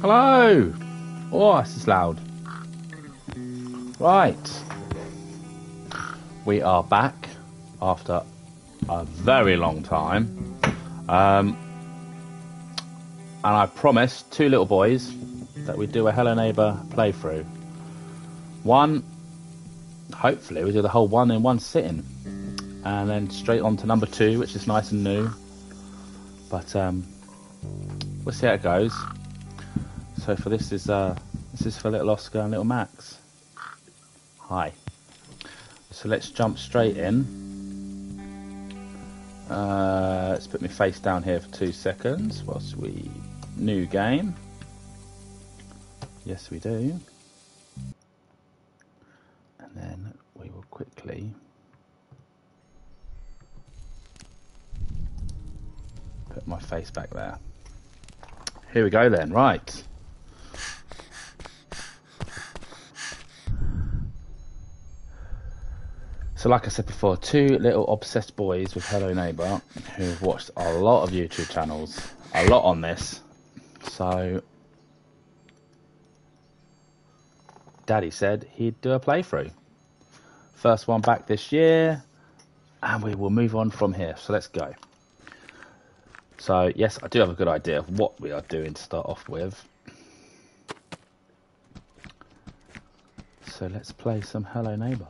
Hello! Oh, this is loud. Right. We are back after a very long time. Um, and I promised two little boys that we'd do a Hello Neighbour playthrough. One, hopefully, we do the whole one in one sitting. And then straight on to number two, which is nice and new. But um, we'll see how it goes. So for this is uh, this is for little Oscar and little Max. Hi. So let's jump straight in. Uh, let's put my face down here for two seconds whilst we new game. Yes, we do. And then we will quickly put my face back there. Here we go then, right. So, like I said before, two little obsessed boys with Hello Neighbour who've watched a lot of YouTube channels, a lot on this. So, Daddy said he'd do a playthrough. First one back this year, and we will move on from here. So, let's go. So, yes, I do have a good idea of what we are doing to start off with. So, let's play some Hello Neighbour.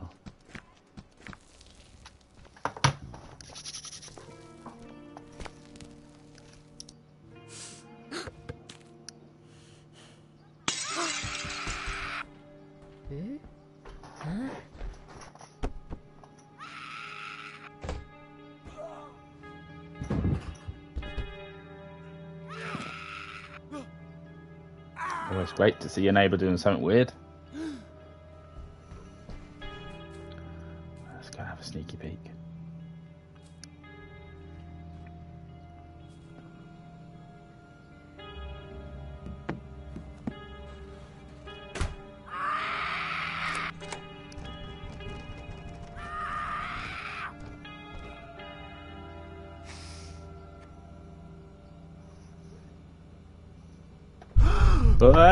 Great to see your neighbour doing something weird.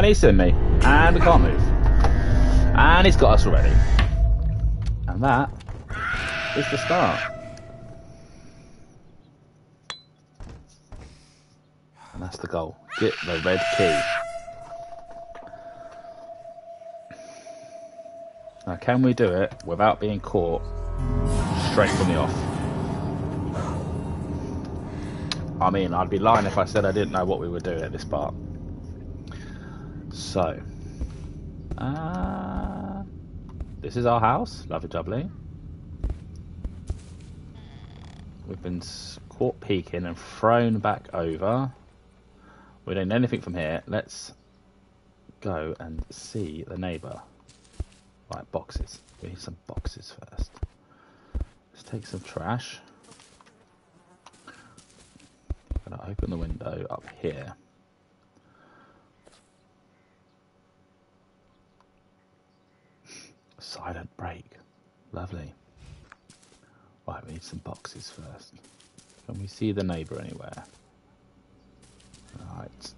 He's seen me. And we can't move. And he's got us already. And that is the start. And that's the goal. Get the red key. Now, can we do it without being caught straight from the off? I mean, I'd be lying if I said I didn't know what we were doing at this part. So, uh, this is our house. Lovely jubbly. We've been caught peeking and thrown back over. We don't know anything from here. Let's go and see the neighbour. Right, boxes. We need some boxes first. Let's take some trash. I'm gonna open the window up here. Silent break. Lovely. Right, we need some boxes first. Can we see the neighbour anywhere? Right.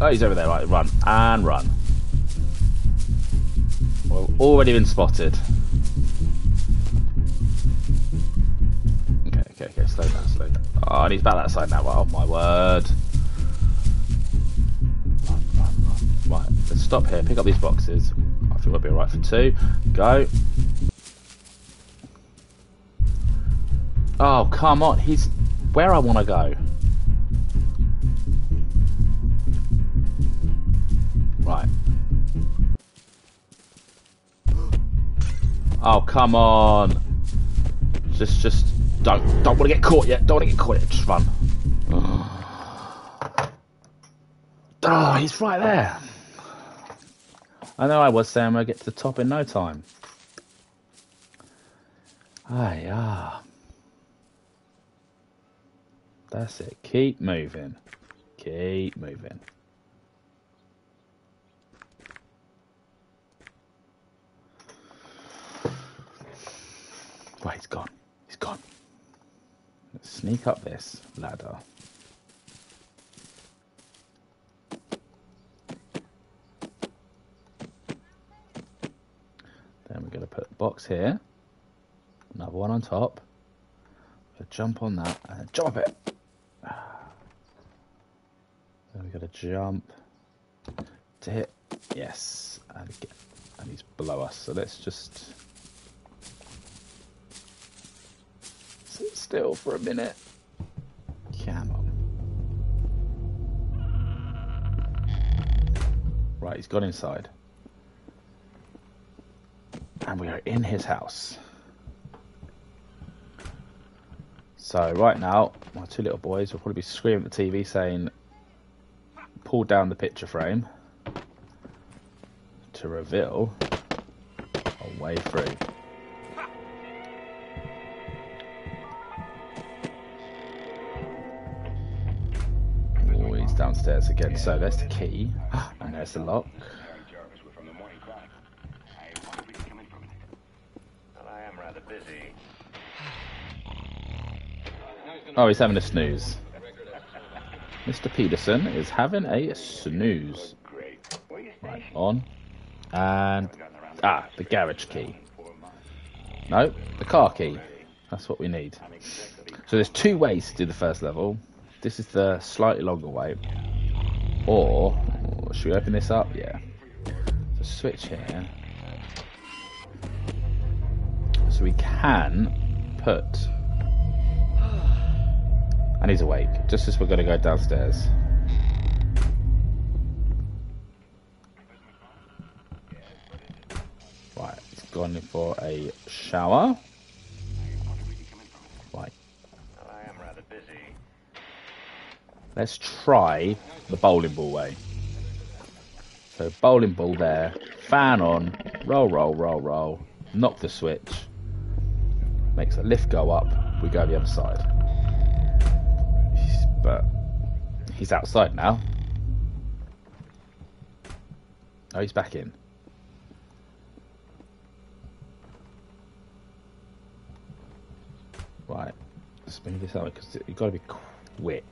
Oh, he's over there. Right, run. And run. We've already been spotted. Okay, okay, okay. Slow down, slow down. Oh, and he's back that side now. Oh, my word. Right, let's stop here. Pick up these boxes. I think we'll be alright for two. Go. Oh, come on. He's where I want to go. Right. Oh, come on. Just, just don't, don't want to get caught yet. Don't want to get caught yet. Just run. Oh, he's right there. I know I was saying we'll get to the top in no time. Ah, yeah. That's it. Keep moving. Keep moving. Right, he's gone. He's gone. Let's sneak up this ladder. Box here. Another one on top. Gotta jump on that and jump it. Then we gotta jump to hit. Yes, and get, and he's below us. So let's just sit still for a minute. Come on. Right, he's gone inside. And we are in his house. So right now, my two little boys will probably be screaming at the TV saying, pull down the picture frame to reveal a way through. Oh, he's downstairs again. So there's the key, and there's the lock. Harry Jarvis, we're from the Morning Chronicle. I wonder if we can come in for a minute. Well, I am rather busy. Oh, he's having a snooze. Mr. Peterson is having a snooze. Right, on. And ah, the garage key. No, the car key. That's what we need. So there's two ways to do the first level. This is the slightly longer way. Or should we open this up? Yeah. So switch here. So we can put. And he's awake, just as we're going to go downstairs. Right, he's gone for a shower. Right, I am rather busy. let's try the bowling ball way. So bowling ball there, fan on, roll, roll, roll, roll, knock the switch, makes the lift go up, we go the other side. But he's outside now. Oh, he's back in. Right, let's move this out because you've got to be quick.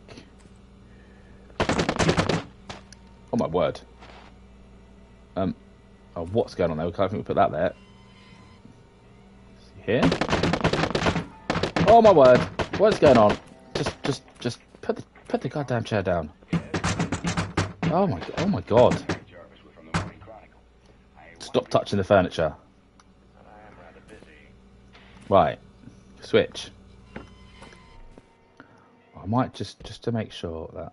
Oh my word. Um, oh, what's going on there? I can't think we put that there. Here? Oh my word. What's going on? Just, just put the, put the goddamn chair down. Oh my, oh my god. Stop touching the furniture. Right. Switch. I might just, just to make sure that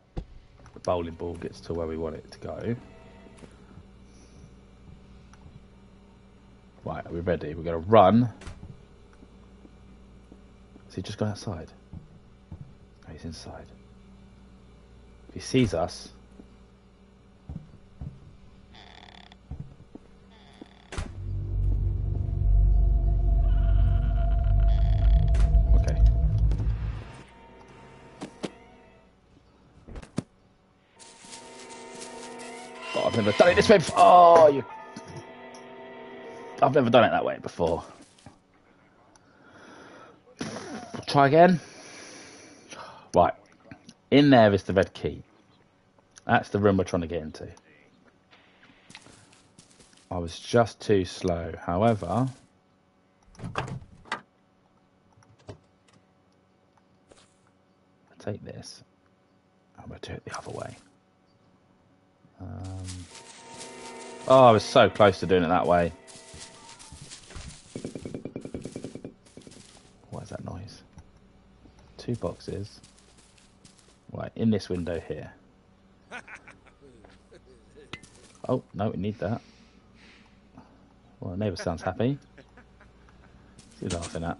the bowling ball gets to where we want it to go. Right, are we ready? We're going to run. Has he just gone outside? No, he's inside. If he sees us. Okay. I've never done it this way before. Oh, you. I've never done it that way before. Try again. Right. In there is the red key. That's the room we're trying to get into. I was just too slow. However, take this. I'm going to do it the other way. Um, oh, I was so close to doing it that way. What is that noise? Two boxes. Right, in this window here. Oh, no, we need that. Well, the neighbour sounds happy. He laughing at?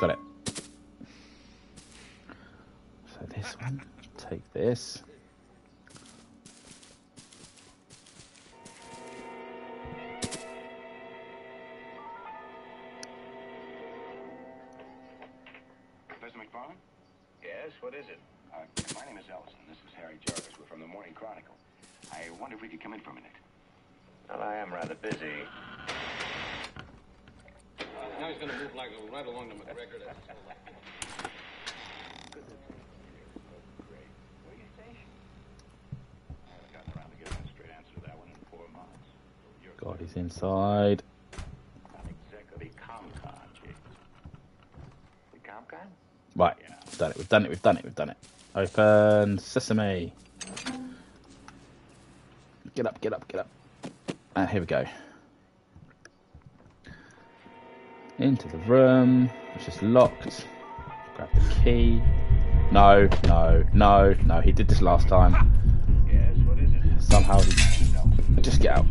Got it. So this one, take this. Months. God, he's inside. Exactly ComCon. The ComCon? Right, we've done it, we've done it, we've done it, we've done it. Open sesame. Get up, get up, get up. And here we go. Into the room, which is locked. Grab the key. No, no, no, no, he did this last time. Somehow he... Just get out.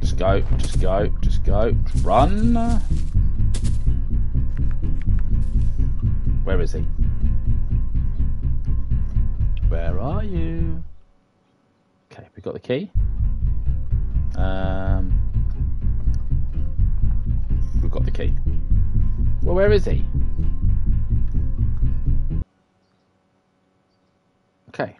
Just go, just go, just go. Run. Where is he? Where are you? Okay, we got the key. Um, got the key. Well, where is he? Okay.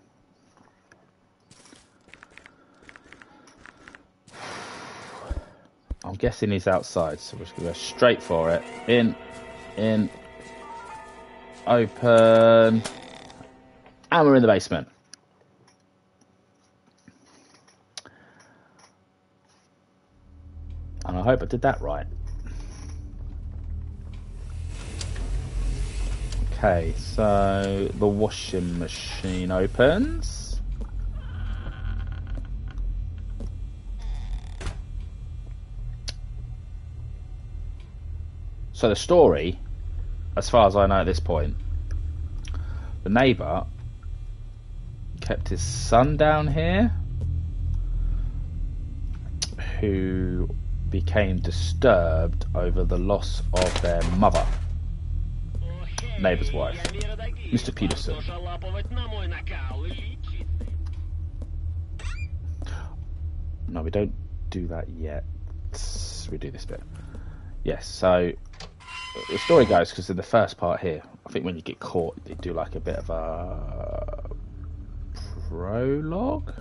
I'm guessing he's outside, so we're just gonna go straight for it. In, in, open, and we're in the basement. And I hope I did that right. Okay, so the washing machine opens. So the story, as far as I know at this point, the neighbour kept his son down here, who became disturbed over the loss of their mother, neighbour's wife, Mr. Peterson. No, we don't do that yet. We do this bit. Yes, so the story goes because in the first part here, I think when you get caught, they do like a bit of a prologue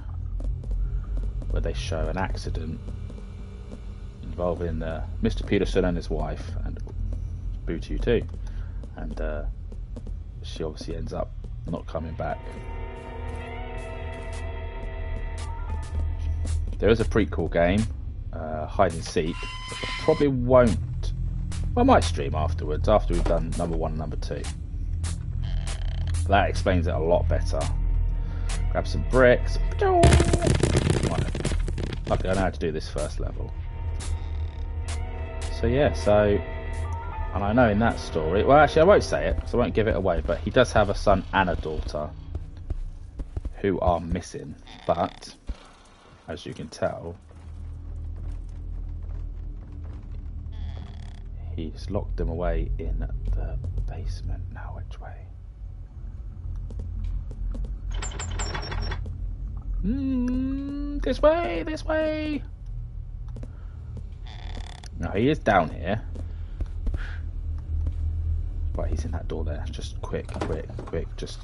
where they show an accident involving uh, Mr. Peterson and his wife and Booty too, and uh, she obviously ends up not coming back. There is a prequel game, uh, Hide and Seek. Probably won't. Well, I might stream afterwards after we've done number one and number two. That explains it a lot better. Grab some bricks. Luckily, I know how to do this first level. So yeah, so and I know in that story, well, actually, I won't say it, so I won't give it away. But he does have a son and a daughter who are missing. But as you can tell, he's locked them away in the basement. Now, which way? Mm, this way, this way. No, he is down here. Right, he's in that door there. Just quick, quick, quick. Just.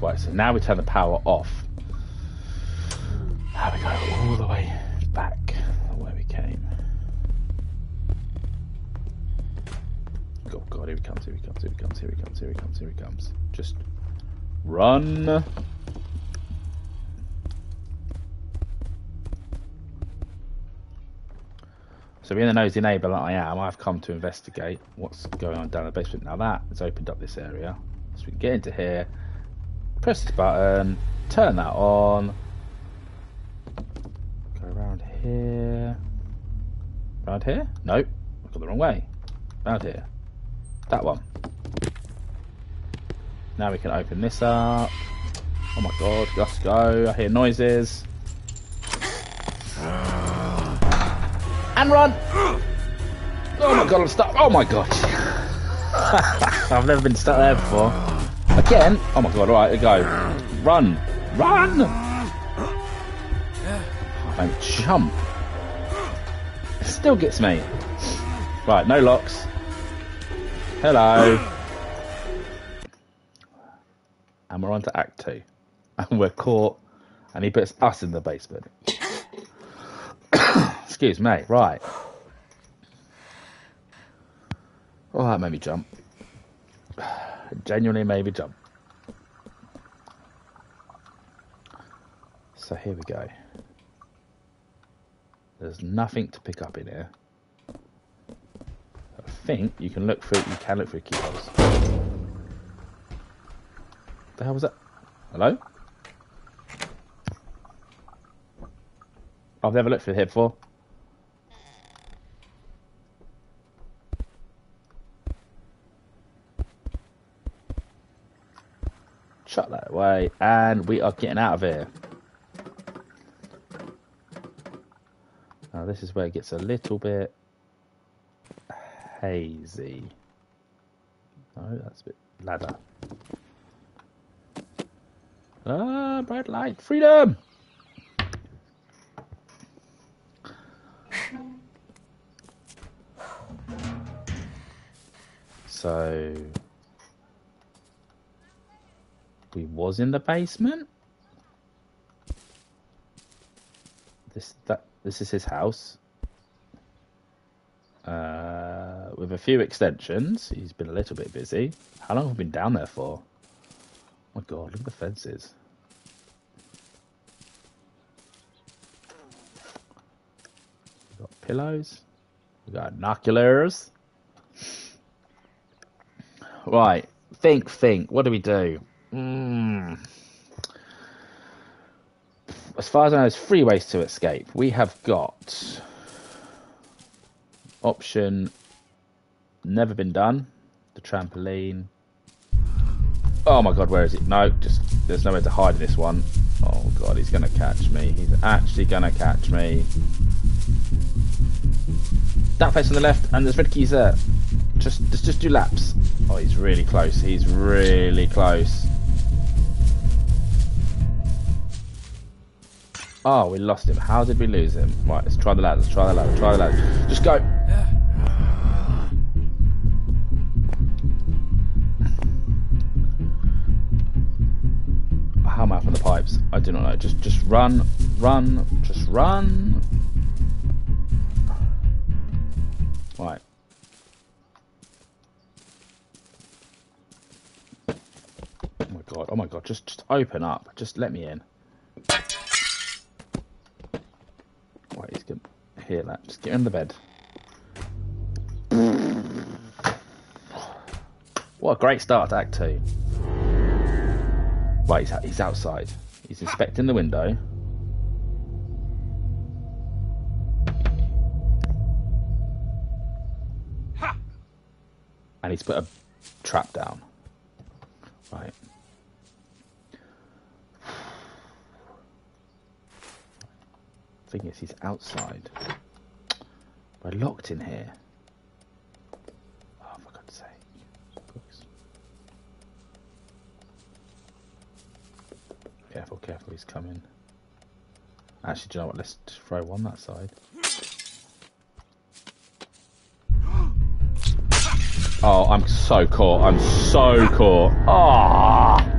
Right, so now we turn the power off. Now we go all the way back where we came. Oh god, here he comes, here he comes, here he comes, here he comes, here he comes, here he comes. Just run. So being the nosy neighbour that I am, I've come to investigate what's going on down the basement. Now that has opened up this area. So we can get into here, press this button, turn that on, go around here. Around here? Nope, I've got the wrong way. Around here. That one. Now we can open this up. Oh my god, let's go. I hear noises. And run! Oh my god, I'm stuck. Oh my god. I've never been stuck there before. Again? Oh my god, alright, go. Run! Run! I don't jump. It still gets me. Right, no locks. Hello. And we're on to Act 2. And we're caught, and he puts us in the basement. Excuse me, right. Oh, that made me jump. Genuinely made me jump. So here we go. There's nothing to pick up in here. I think you can look through. You can look through keyholes. The hell was that? Hello? I've never looked through here before. Shut that away, and we are getting out of here. Now this is where it gets a little bit hazy. No, that's a bit ladder. Ah, bright light, freedom! So we was in the basement. This that this is his house. Uh, with a few extensions. He's been a little bit busy. How long have we been down there for? Oh my god, look at the fences. We got pillows. We got binoculars. Right. Think, think. What do we do? Mm. As far as I know, there's three ways to escape. We have got option never been done, the trampoline. Oh my god, where is it? No, just there's nowhere to hide in this one. Oh god, he's gonna catch me. He's actually gonna catch me. That face on the left, and there's red keys there. Just, just, just do laps. Oh, he's really close. He's really close. Oh, we lost him. How did we lose him? Right, let's try the ladder. Let's try the ladder. Try the ladder. Just go. How am I from the pipes? I do not know. Just, just run, run, just run. Right. Oh my god! Oh my god! Just, just open up. Just let me in. Hear that. Just get in the bed. What a great start to Act Two. Right, he's, he's outside. He's inspecting the window. And he's put a trap down. Right. Thing is, he's outside. We're locked in here. Oh, for God's sake. Careful, careful, he's coming. Actually, do you know what? Let's throw one that side. Oh, I'm so caught. I'm so caught. Ah! It's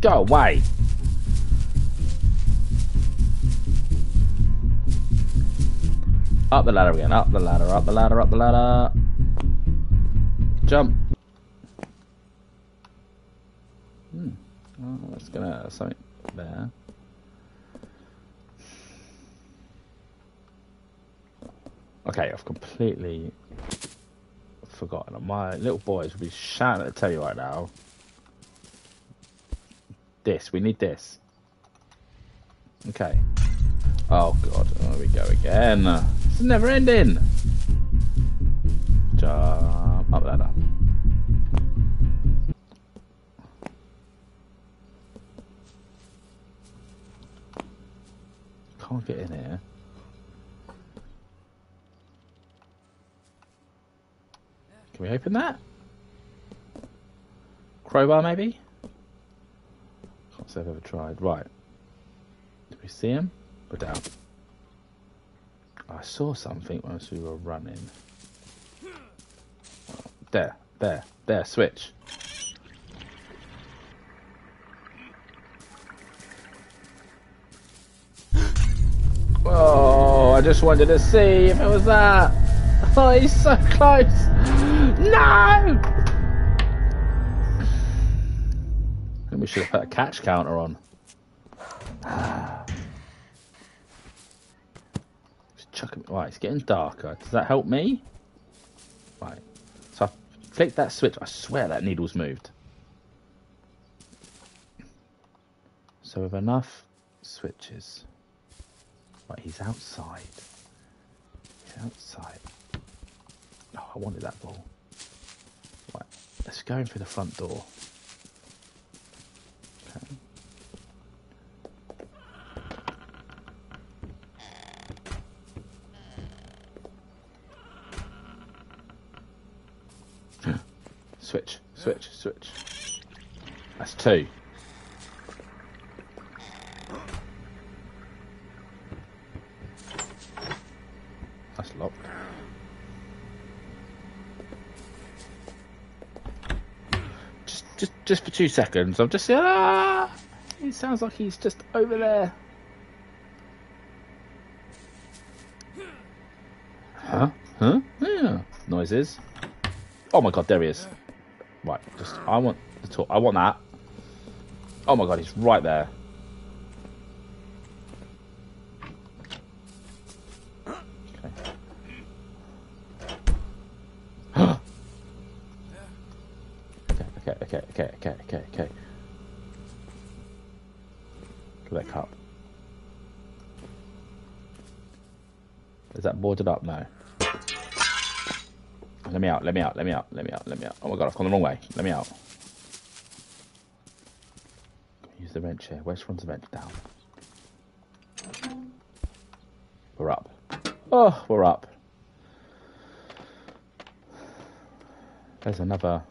go away. Up the ladder again, up the ladder, up the ladder, up the ladder. Jump. Hmm. Oh, that's gonna something there. Okay, I've completely forgotten. My little boys will be shouting at the telly right now. This, we need this. Okay. Oh god, there we go again. It's never ending. Jump up ladder. Can't get in here. Can we open that? Crowbar, maybe? Can't I've ever tried. Right. Do we see him? We're down. I saw something once we were running. Oh, there, there, there, switch. Oh, I just wanted to see if it was that. Oh, he's so close. No! We should have put a catch counter on. Just chuck him. Right, it's getting darker. Does that help me? Right. So I flick that switch. I swear that needle's moved. So with enough switches. Right, he's outside. He's outside. Oh, I wanted that ball. Right, let's go in through the front door. Switch, switch, switch. That's two. That's locked. Just, just, just for two seconds. I'm just ah. It sounds like he's just over there. Huh? Huh? Yeah. Noises. Oh my god, there he is. I want the talk. I want that. Oh my god, he's right there. Let me out, let me out, let me out, let me out. Oh my god, I've gone the wrong way. Let me out. Use the wrench here. Which one's the wrench? Down. We're up. Oh, we're up. There's another.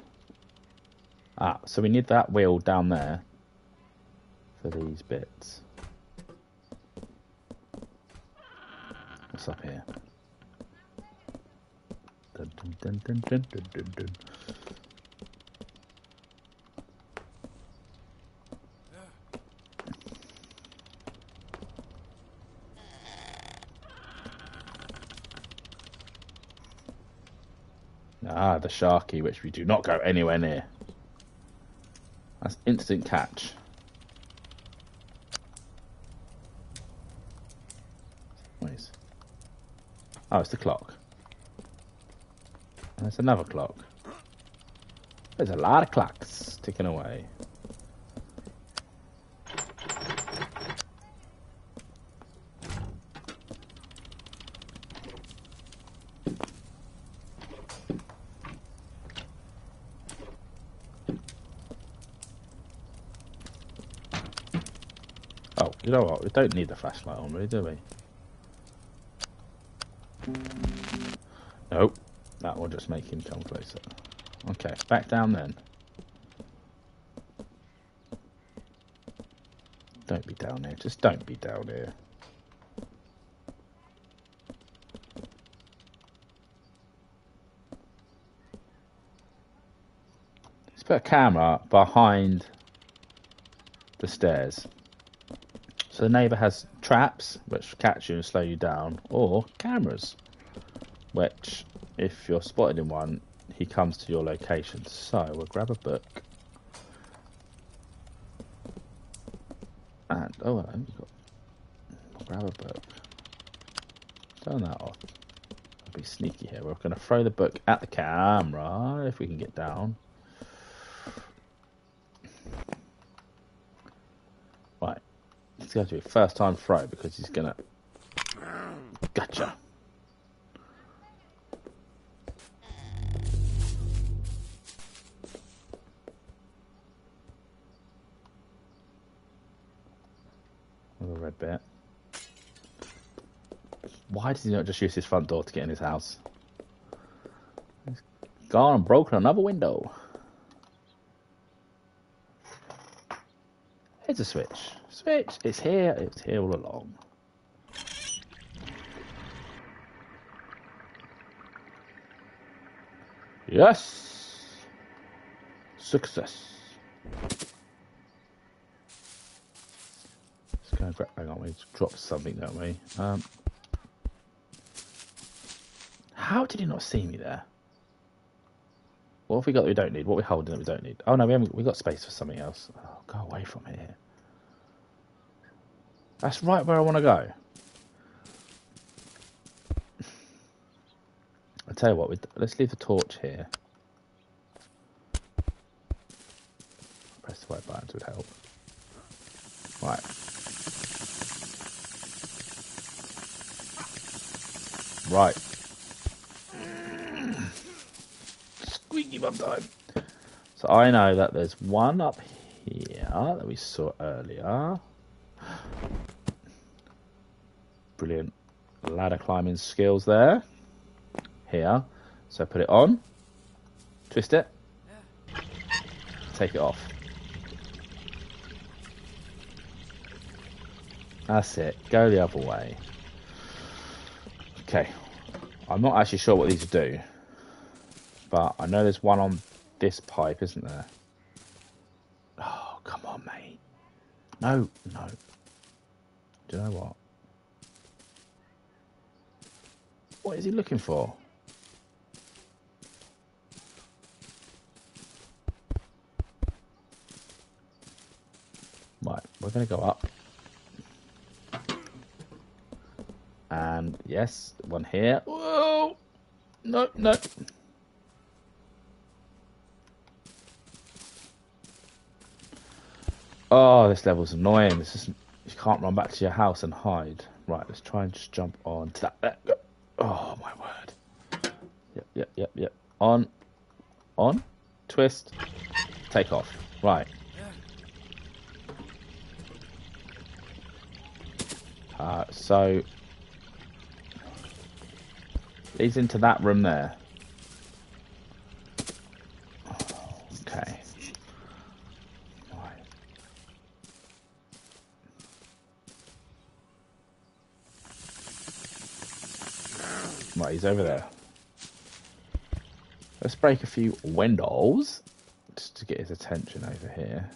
Ah, so we need that wheel down there for these bits. What's up here? Dun, dun, dun, dun, dun, dun. Ah, the Sharky, which we do not go anywhere near. That's instant catch. Oh, it's the clock. There's another clock. There's a lot of clocks ticking away. Oh, you know what? We don't need the flashlight on, really, do we? Nope. Will just make him come closer. Okay, back down then. Don't be down here. Just don't be down here. Let's put a camera behind the stairs. So the neighbour has traps which catch you and slow you down, or cameras, which, if you're spotted in one, he comes to your location. So we'll grab a book. And, oh, well, you've got, we'll grab a book. Turn that off. I'll be sneaky here. We're going to throw the book at the camera, if we can get down. Right. It's going to be first time throw because he's going to. Gotcha. Bit. Why did he not just use his front door to get in his house? He's gone and broken another window. Here's a switch. Switch. It's here. It's here all along. Yes. Success. On, we dropped something, that way. Um. How did he not see me there? What have we got that we don't need? What are we holding that we don't need? Oh no, we haven't. We got space for something else. Oh, go away from here. That's right where I want to go. I tell you what, let's leave the torch here. Press the right buttons would help. Right. Right. Squeaky bum time. So I know that there's one up here that we saw earlier. Brilliant ladder climbing skills there. Here. So put it on. Twist it. Take it off. That's it. Go the other way. Okay. I'm not actually sure what these do. But I know there's one on this pipe, isn't there? Oh, come on, mate. No, no. Do you know what? What is he looking for? Right, we're going to go up. And yes, one here. Whoa! No, no. Oh, this level's annoying. This is you can't run back to your house and hide. Right, let's try and just jump on to that. Oh my word. Yep, yep, yep, yep. On, on, twist, take off. Right. Uh, so leads into that room there. Okay. Right. Right, he's over there. Let's break a few windows just to get his attention over here.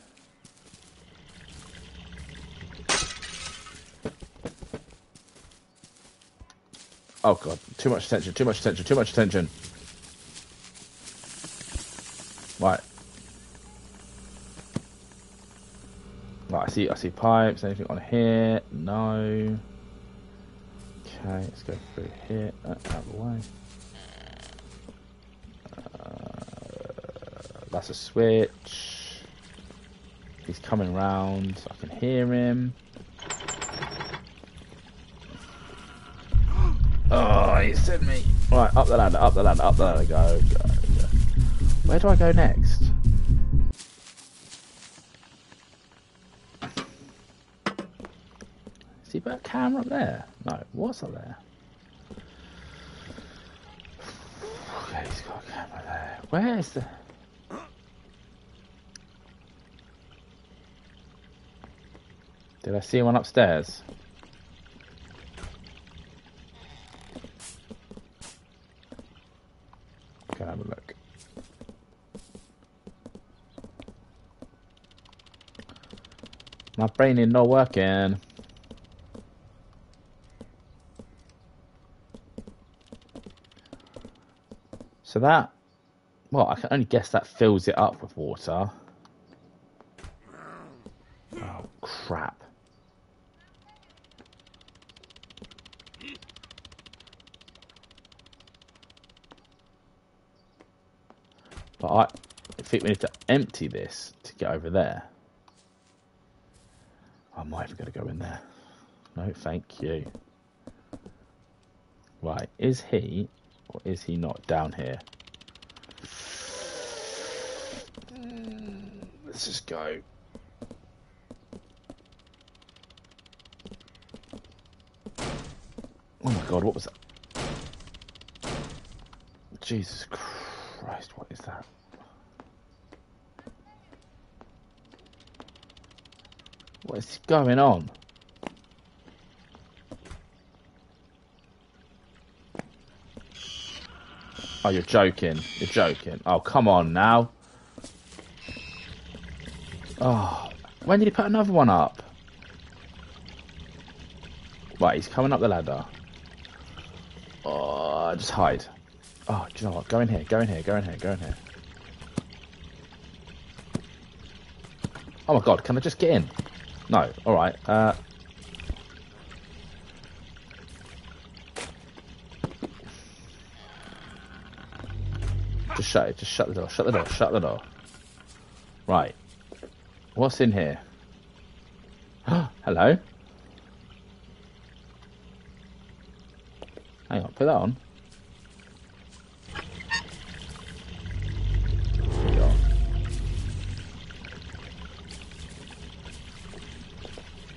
Oh god, too much attention, too much attention, too much attention. Right. Right, I see I see pipes, anything on here? No. Okay, let's go through here, uh, out of the way. Uh, that's a switch. He's coming round, I can hear him. He sent me. Right, up the ladder, up the ladder, up the ladder. Go, go, go. Where do I go next? Is he put a camera up there? No, what's up there? Okay, he's got a camera there. Where is the... Did I see one upstairs? Go have a look. My brain is not working. So that, well, I can only guess that fills it up with water. Oh, crap. But I, think we need to empty this to get over there. I might have got to go in there. No, thank you. Right, is he or is he not down here? Mm. Let's just go. Oh my god, what was that? Jesus Christ, what is that? What is going on? Oh, you're joking. You're joking. Oh, come on now. Oh, when did he put another one up? Right, he's coming up the ladder. Oh, just hide. Oh, do you know what? Go in here, go in here, go in here, go in here. Oh my god, can I just get in? No, alright. Uh, just shut it, just shut the door, shut the door, shut the door. Right. What's in here? Hello? Hang on, put that on.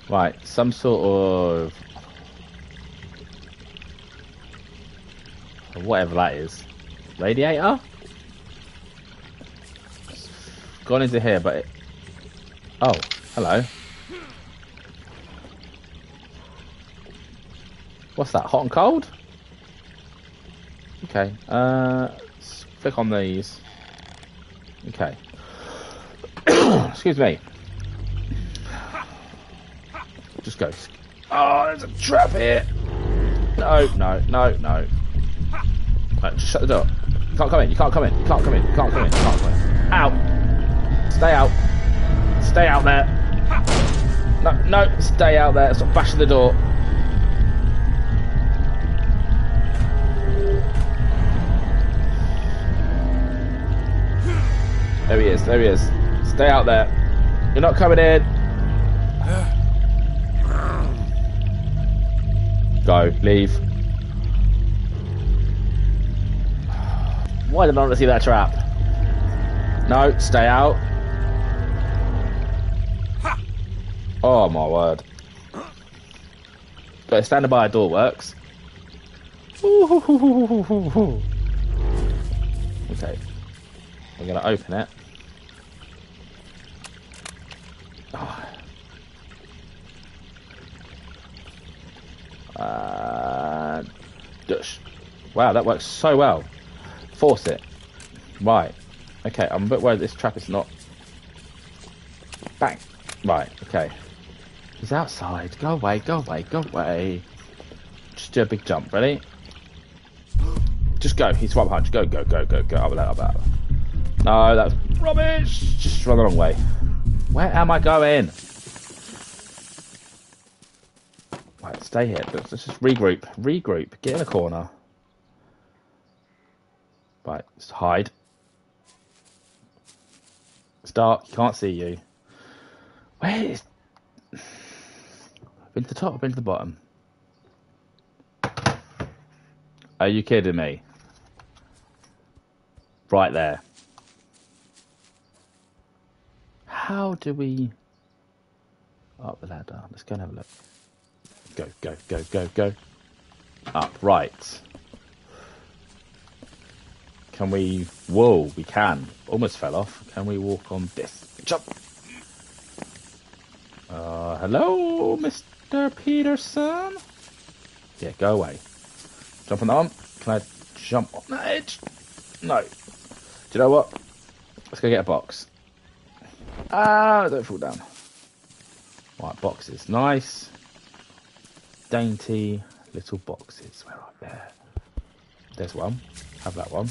Right, some sort of whatever that is. Radiator? Gone into here, but it... Oh, hello. What's that? Hot and cold? Okay. Uh, click on these. Okay. Excuse me. Go. Oh, there's a trap here. No, no, no, no. Right, just shut the door. You can't come in. You can't come in. You can't come in. You can't come in. You can't come in. Out. Stay out. Stay out there. No, no. Stay out there. Stop bashing the door. There he is. There he is. Stay out there. You're not coming in. Go. Leave. Why did I not see that trap? No, stay out. Oh my word. But standing by a door works. Okay. We're gonna open it. Uh, dush. Wow, that works so well. Force it. Right. Okay, I'm a bit worried this trap is not. Bang. Right, okay. He's outside. Go away, go away, go away. Just do a big jump. Ready? Just go. He's right behind you. Go, go, go, go, go. Up up there. No, that's rubbish. Just run the wrong way. Where am I going? Right, stay here. Let's, let's just regroup. Regroup. Get in a corner. Right, hide. It's dark. You can't see you. Where is? Been to the top. Been to the bottom. Are you kidding me? Right there. How do we up the ladder? Let's go and have a look. Go, go, go, go, go. Up, right. Can we? Whoa, we can. Almost fell off. Can we walk on this? Jump. Uh, hello, Mr. Peterson. Yeah, go away. Jump on the arm. Can I jump on the edge? No. Do you know what? Let's go get a box. Ah, don't fall down. Right, boxes. Nice. Dainty little boxes. Where are they? There's one. Have that one.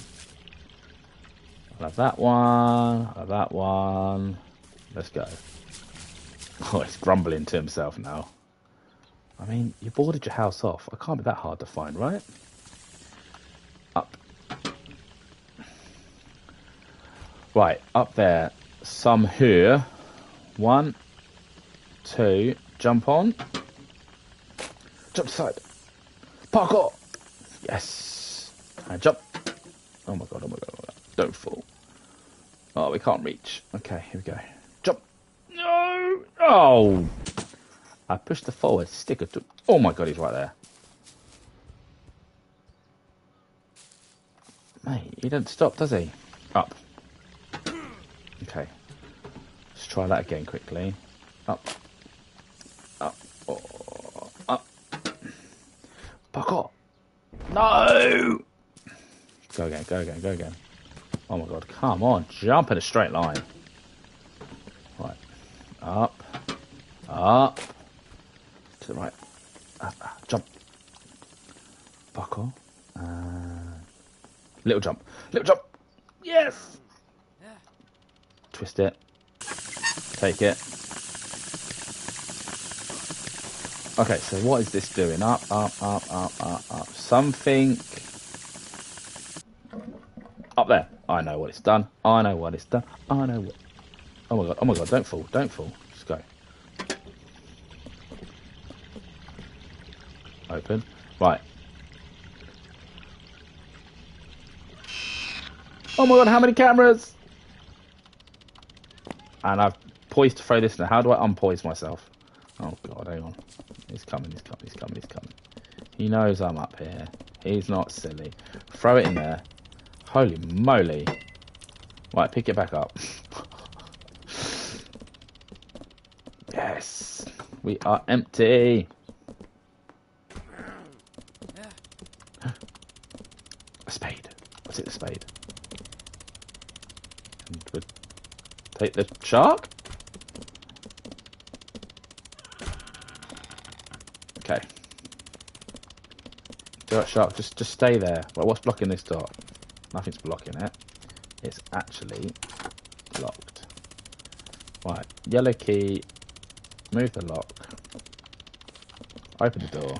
I'll have that one. I'll have that one. Let's go. Oh, he's grumbling to himself now. I mean, you boarded your house off. I can't be that hard to find, right? Up. Right, up there. Some here. One, two, jump on. Jump side. Parkour. Yes. And jump. Oh my god, oh my god, oh my god. Don't fall. Oh, we can't reach. Okay, here we go. Jump. No. Oh. I pushed the forward sticker to. Oh my god, he's right there. Mate, he doesn't stop, does he? Up. Okay. Let's try that again quickly. Up. Up. Oh, up. Parkour. No! Go again, go again, go again. Oh my god, come on, jump in a straight line. Right. Up. Up. To the right. Up, up, jump. Buckle. Uh, Little jump. Little jump. Yes. Twist it. Take it. Okay, so what is this doing? Up, up, up, up, up, up. Something up there. I know what it's done. I know what it's done. I know what. Oh my god! Oh my god! Don't fall! Don't fall! Just go. Open. Right. Oh my god! How many cameras? And I've poised to throw this now. How do I unpoise myself? Oh god! Hang on. He's coming. He's coming. He's coming. He's coming. He knows I'm up here. He's not silly. Throw it in there. Holy moly. Right, pick it back up. yes. We are empty. A spade. What's it, a spade? And we'll take the shark? Okay. Do Dirt shark, just just stay there. Well, what's blocking this door? Nothing's blocking it. It's actually locked. Right, yellow key. Move the lock. Open the door.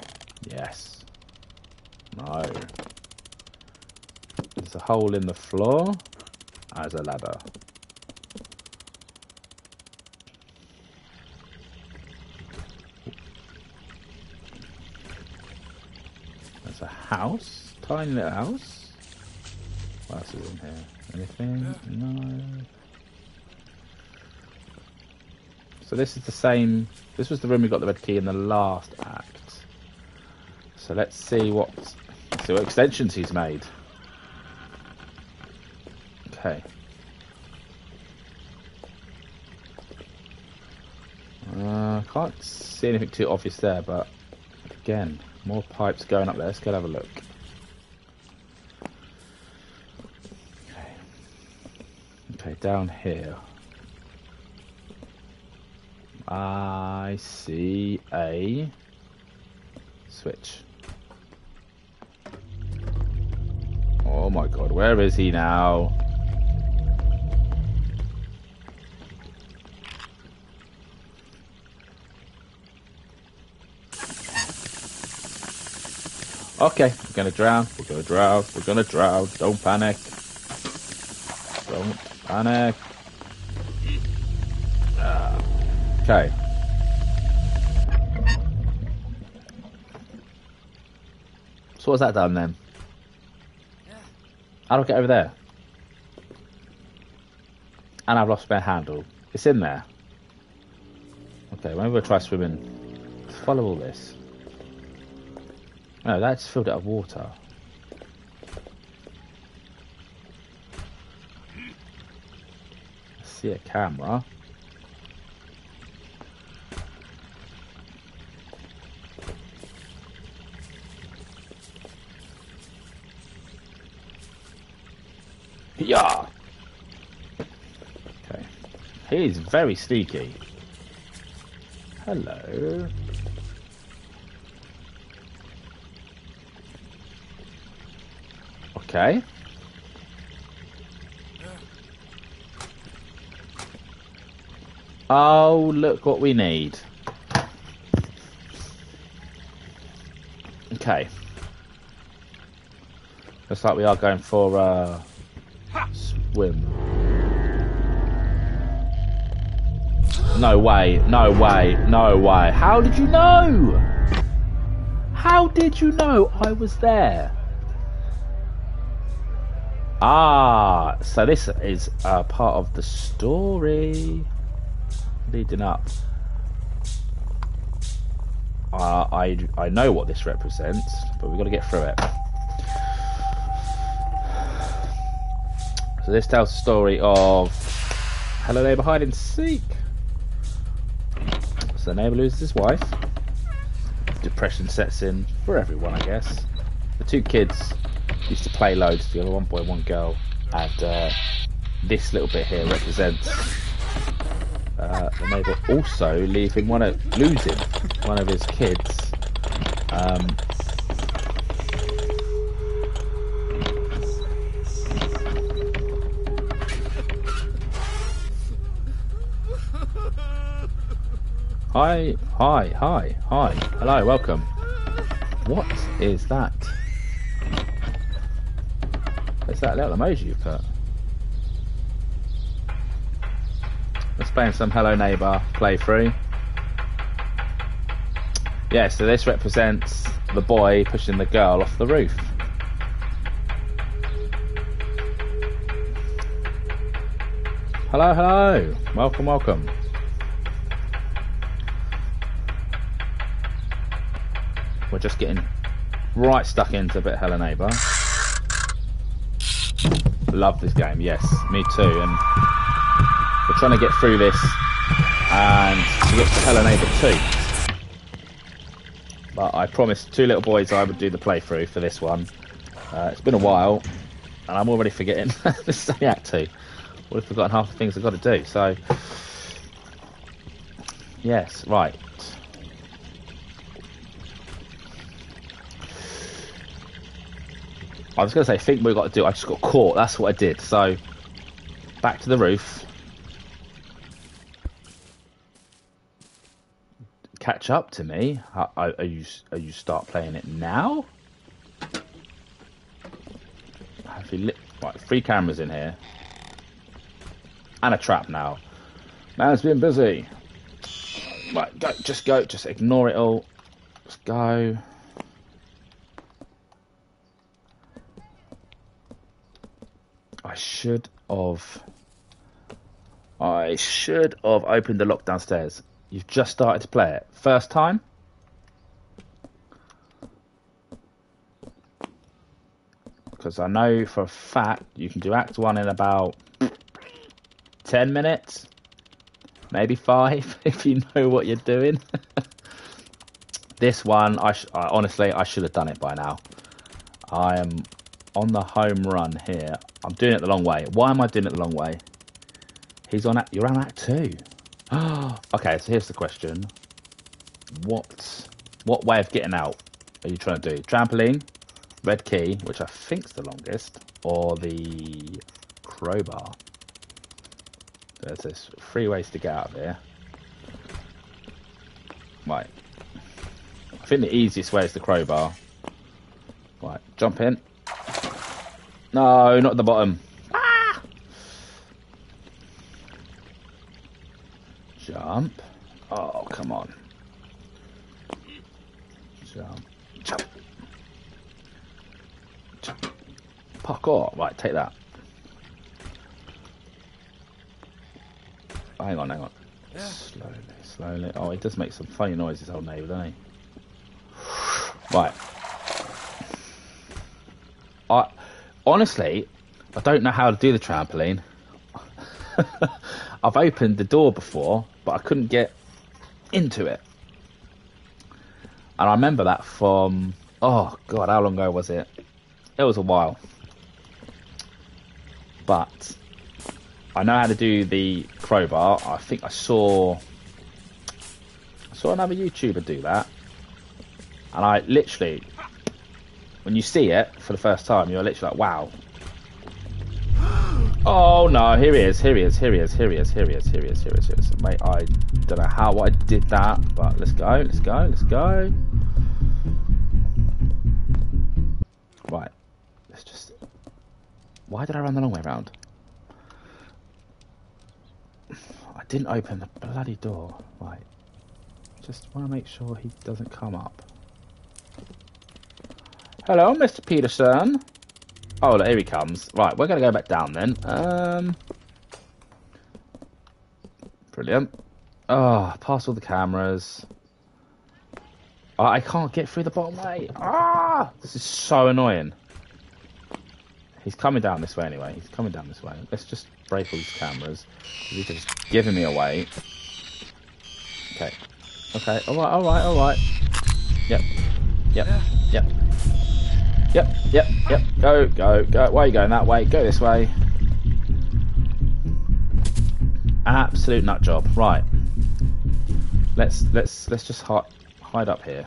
Yes. No. There's a hole in the floor. As a ladder. There's a house. Tiny little house. Else is in here? Anything? No. So this is the same. This was the room we got the red key in the last act. So let's see what see what extensions he's made. Okay. Uh, can't see anything too obvious there, but again, more pipes going up there. Let's go have a look. Okay. Okay, down here. I see a switch. Oh my god, where is he now? Okay, we're gonna drown, we're gonna drown, we're gonna drown, don't panic. Panic. Okay. So what's that done then? How do I get over there? And I've lost my handle. It's in there. Okay, maybe we'll try swimming. Follow all this. No, that's filled it up with water. See a camera. Yeah. Okay. He's very sneaky. Hello. Okay. Oh, look what we need. Okay. Looks like we are going for uh, swim. No way, no way, no way. How did you know? How did you know I was there? Ah, so this is uh, part of the story leading up. Uh, I I know what this represents, but we've got to get through it. So this tells the story of Hello Neighbor Hide and Seek. So the neighbor loses his wife. Depression sets in for everyone, I guess. The two kids used to play loads together, one boy, one girl, and uh, this little bit here represents uh, the neighbour also leaving one of losing one of his kids. Um, hi, hi, hi, hi. Hello, welcome. What is that? It's that little emoji you put. Let's some Hello Neighbor playthrough. Yeah, so this represents the boy pushing the girl off the roof. Hello, hello. Welcome, welcome. We're just getting right stuck into a bit Hello Neighbor. Love this game, yes, me too. And we're trying to get through this and to get to Neighbor 2. But I promised two little boys I would do the playthrough for this one. Uh, it's been a while, and I'm already forgetting this is Act 2. Would have forgotten half the things I've got to do, so... Yes, right. I was going to say, think we've got to do. I just got caught. That's what I did. So, back to the roof. Catch up to me. Are, are you? Are you start playing it now? Have you lit? Right, three cameras in here, and a trap now. Man's been busy. Right, go. Just go. Just ignore it all. Just go. I should have. I should have opened the lock downstairs. You've just started to play it. First time? Because I know for a fact you can do Act 1 in about 10 minutes. Maybe 5 if you know what you're doing. this one, I, I honestly, I should have done it by now. I am on the home run here. I'm doing it the long way. Why am I doing it the long way? He's on. Act, you're on Act Two. okay, so here's the question: What what way of getting out are you trying to do? Trampoline, red key, which I think's the longest, or the crowbar? There's this three ways to get out of here. Right. I think the easiest way is the crowbar. Right, jump in. No, not the bottom. Ah! Jump. Oh, come on. Jump. Jump. Jump. Parkour. Right, take that. Hang on, hang on. Slowly, slowly. Oh, he does make some funny noises, old neighbour, doesn't he? Right. I honestly, I don't know how to do the trampoline. I've opened the door before, but I couldn't get into it. And I remember that from oh god, how long ago was it? It was a while. But I know how to do the crowbar. I think I saw I saw another YouTuber do that. And I literally when you see it for the first time, you're literally like, wow. Oh no, here he is, here he is, here he is, here he is, here he is, here he is, here he is, here he is. Mate, I don't know how I did that, but let's go, let's go, let's go. Right, let's just. Why did I run the long way around? I didn't open the bloody door. Right, just want to make sure he doesn't come up. Hello, Mr. Peterson. Oh, look, here he comes. Right, we're going to go back down then. Um, brilliant. Oh, past all the cameras. Oh, I can't get through the bottom way. Ah, this is so annoying. He's coming down this way anyway. He's coming down this way. Let's just break all these cameras. He's just giving me away. Okay. Okay. All right. All right. All right. Yep. Yep. Yep. Yep, yep, yep. Go, go, go. Why are you going that way? Go this way. Absolute nut job. Right. Let's let's let's just hide hide up here.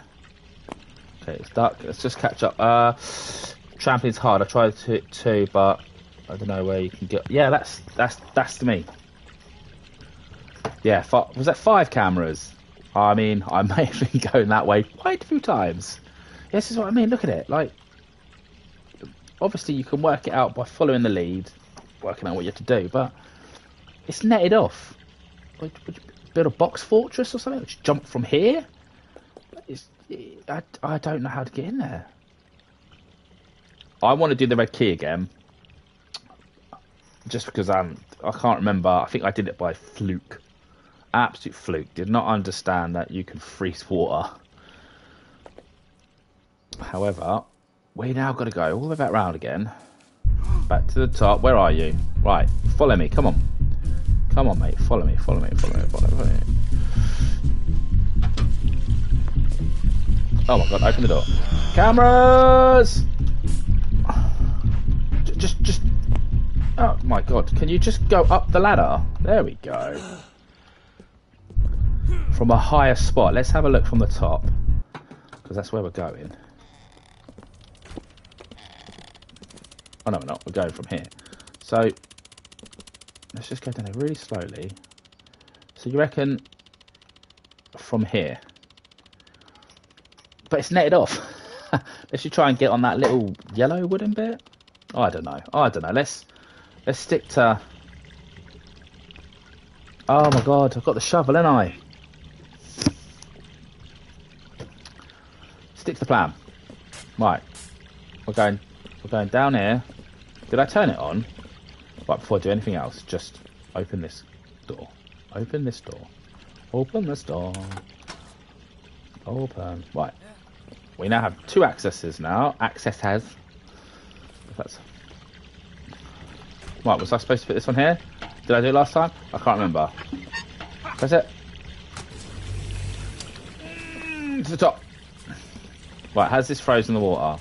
Okay, it's dark. Let's just catch up. Uh, trampoline's hard. I tried to too, but I don't know where you can get. Yeah, that's that's that's to me. Yeah, fi- was that five cameras? I mean, I may have been going that way quite a few times. This is what I mean. Look at it. Like, obviously, you can work it out by following the lead, working out what you have to do, but it's netted off. Would, would you build a box fortress or something? Would you jump from here? It's, I, I don't know how to get in there. I want to do the red key again, just because I'm. I can't remember. I think I did it by fluke. Absolute fluke. Did not understand that you can freeze water. However, we now got to go all the way back round again. Back to the top. Where are you? Right, follow me. Come on. Come on, mate. Follow me. Follow me. Follow me. Follow me. Follow me. Oh my god! Open the door. Cameras. Just, just. Oh my god! Can you just go up the ladder? There we go. From a higher spot. Let's have a look from the top, because that's where we're going. Oh no, we're not. We're going from here. So let's just go down there really slowly. So you reckon from here? But it's netted off. let's just try and get on that little yellow wooden bit. Oh, I don't know. I don't know. Let's let's stick to. Oh my god! I've got the shovel, ain't I? Stick to the plan. Right. We're going. We're going down here. Did I turn it on? Right, before I do anything else, just open this door. Open this door. Open this door. Open. Right. We now have two accesses now. Access has. That's. Right, was I supposed to put this one here? Did I do it last time? I can't remember. Press it. Mm, to the top. Right, has this frozen the water?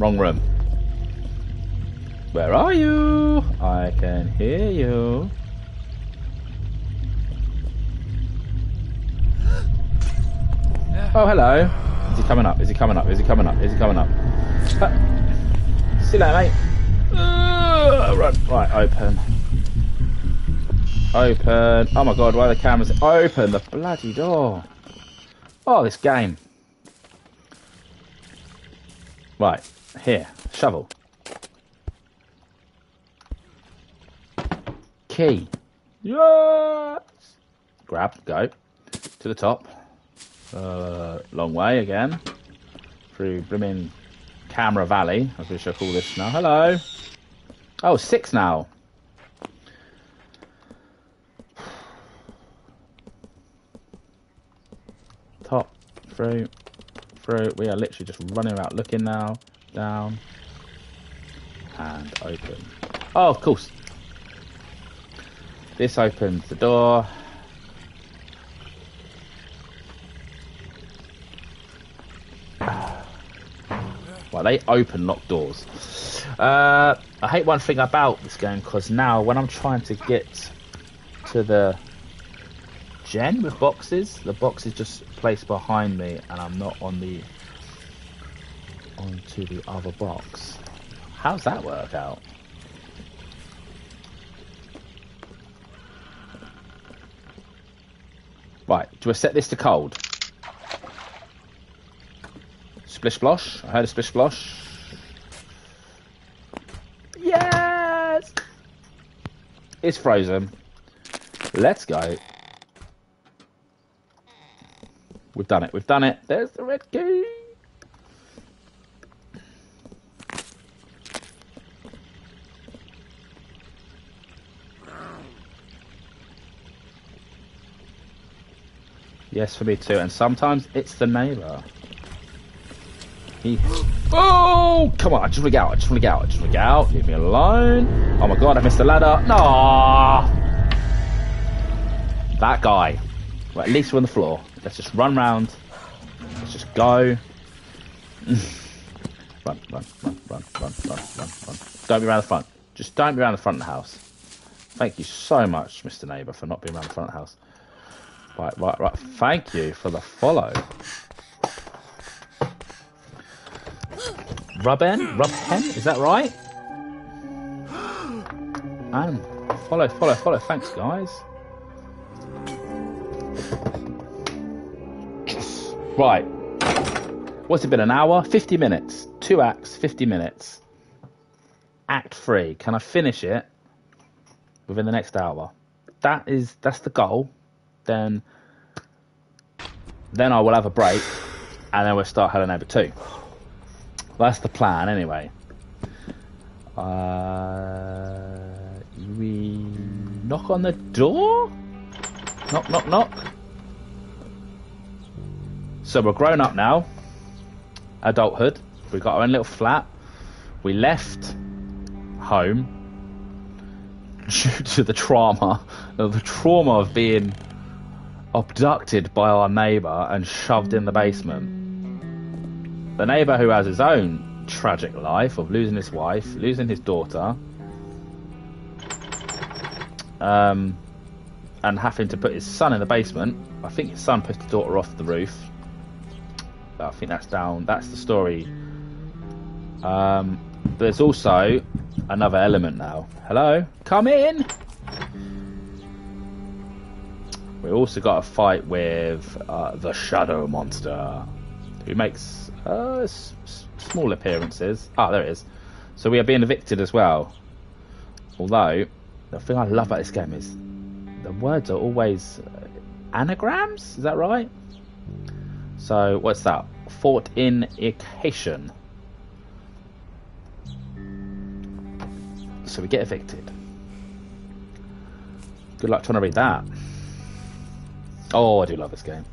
Wrong room. Where are you? I can hear you. Oh, hello. Is he coming up? Is he coming up? Is he coming up? Is he coming up? Uh, see you later, mate. Uh. Right, open. Open. Oh my god, why are the cameras open? The bloody door. Oh, this game. Right, here, shovel. Key. Yes. Grab, go. To the top. Uh, long way again. Through blooming Camera Valley, as we shall call this now. Hello. Oh, six now. Top, through, through. We are literally just running about looking now. Down. And open. Oh, of course. This opens the door. Well, they open locked doors. Uh, I hate one thing about this game because now when I'm trying to get to the gen with boxes, the box is just placed behind me and I'm not on the onto the other box. How's that work out? Right, do I set this to cold? Splish splosh. I heard a splish splosh. Yes! It's frozen. Let's go. We've done it. We've done it. There's the red key. Yes, for me too. And sometimes it's the neighbour. He. Oh, come on! I just want to get out. I just want to get out. I just want to get out. Leave me alone. Oh my god! I missed the ladder. No. That guy. Well, at least we're on the floor. Let's just run round. Let's just go. run, run, run, run, run, run, run, run. Don't be around the front. Just don't be around the front of the house. Thank you so much, Mr. Neighbour, for not being around the front of the house. Right, right, right. Thank you for the follow. Ruben? Ruben? Is that right? And follow, follow, follow. Thanks, guys. Right. What's it been? An hour? 50 minutes. Two acts, 50 minutes. Act three. Can I finish it within the next hour? That is, that's the goal. Then, then I will have a break, and then we'll start Hello Neighbor 2. That's the plan, anyway. Uh, we knock on the door? Knock, knock, knock. So we're grown up now. Adulthood. We got our own little flat. We left home due to the trauma, the trauma of being abducted by our neighbour and shoved in the basement. The neighbour who has his own tragic life of losing his wife, losing his daughter, um, and having to put his son in the basement. I think his son pushed the daughter off the roof. I think that's down. That's the story. Um, there's also another element now. Hello, come in. We also got a fight with uh, the Shadow Monster, who makes uh, s- small appearances. Ah, there it is. So we are being evicted as well. Although the thing I love about this game is the words are always uh, anagrams. Is that right? So what's that? Fort in occasion. So we get evicted. Good luck trying to read that. Oh, I do love this game.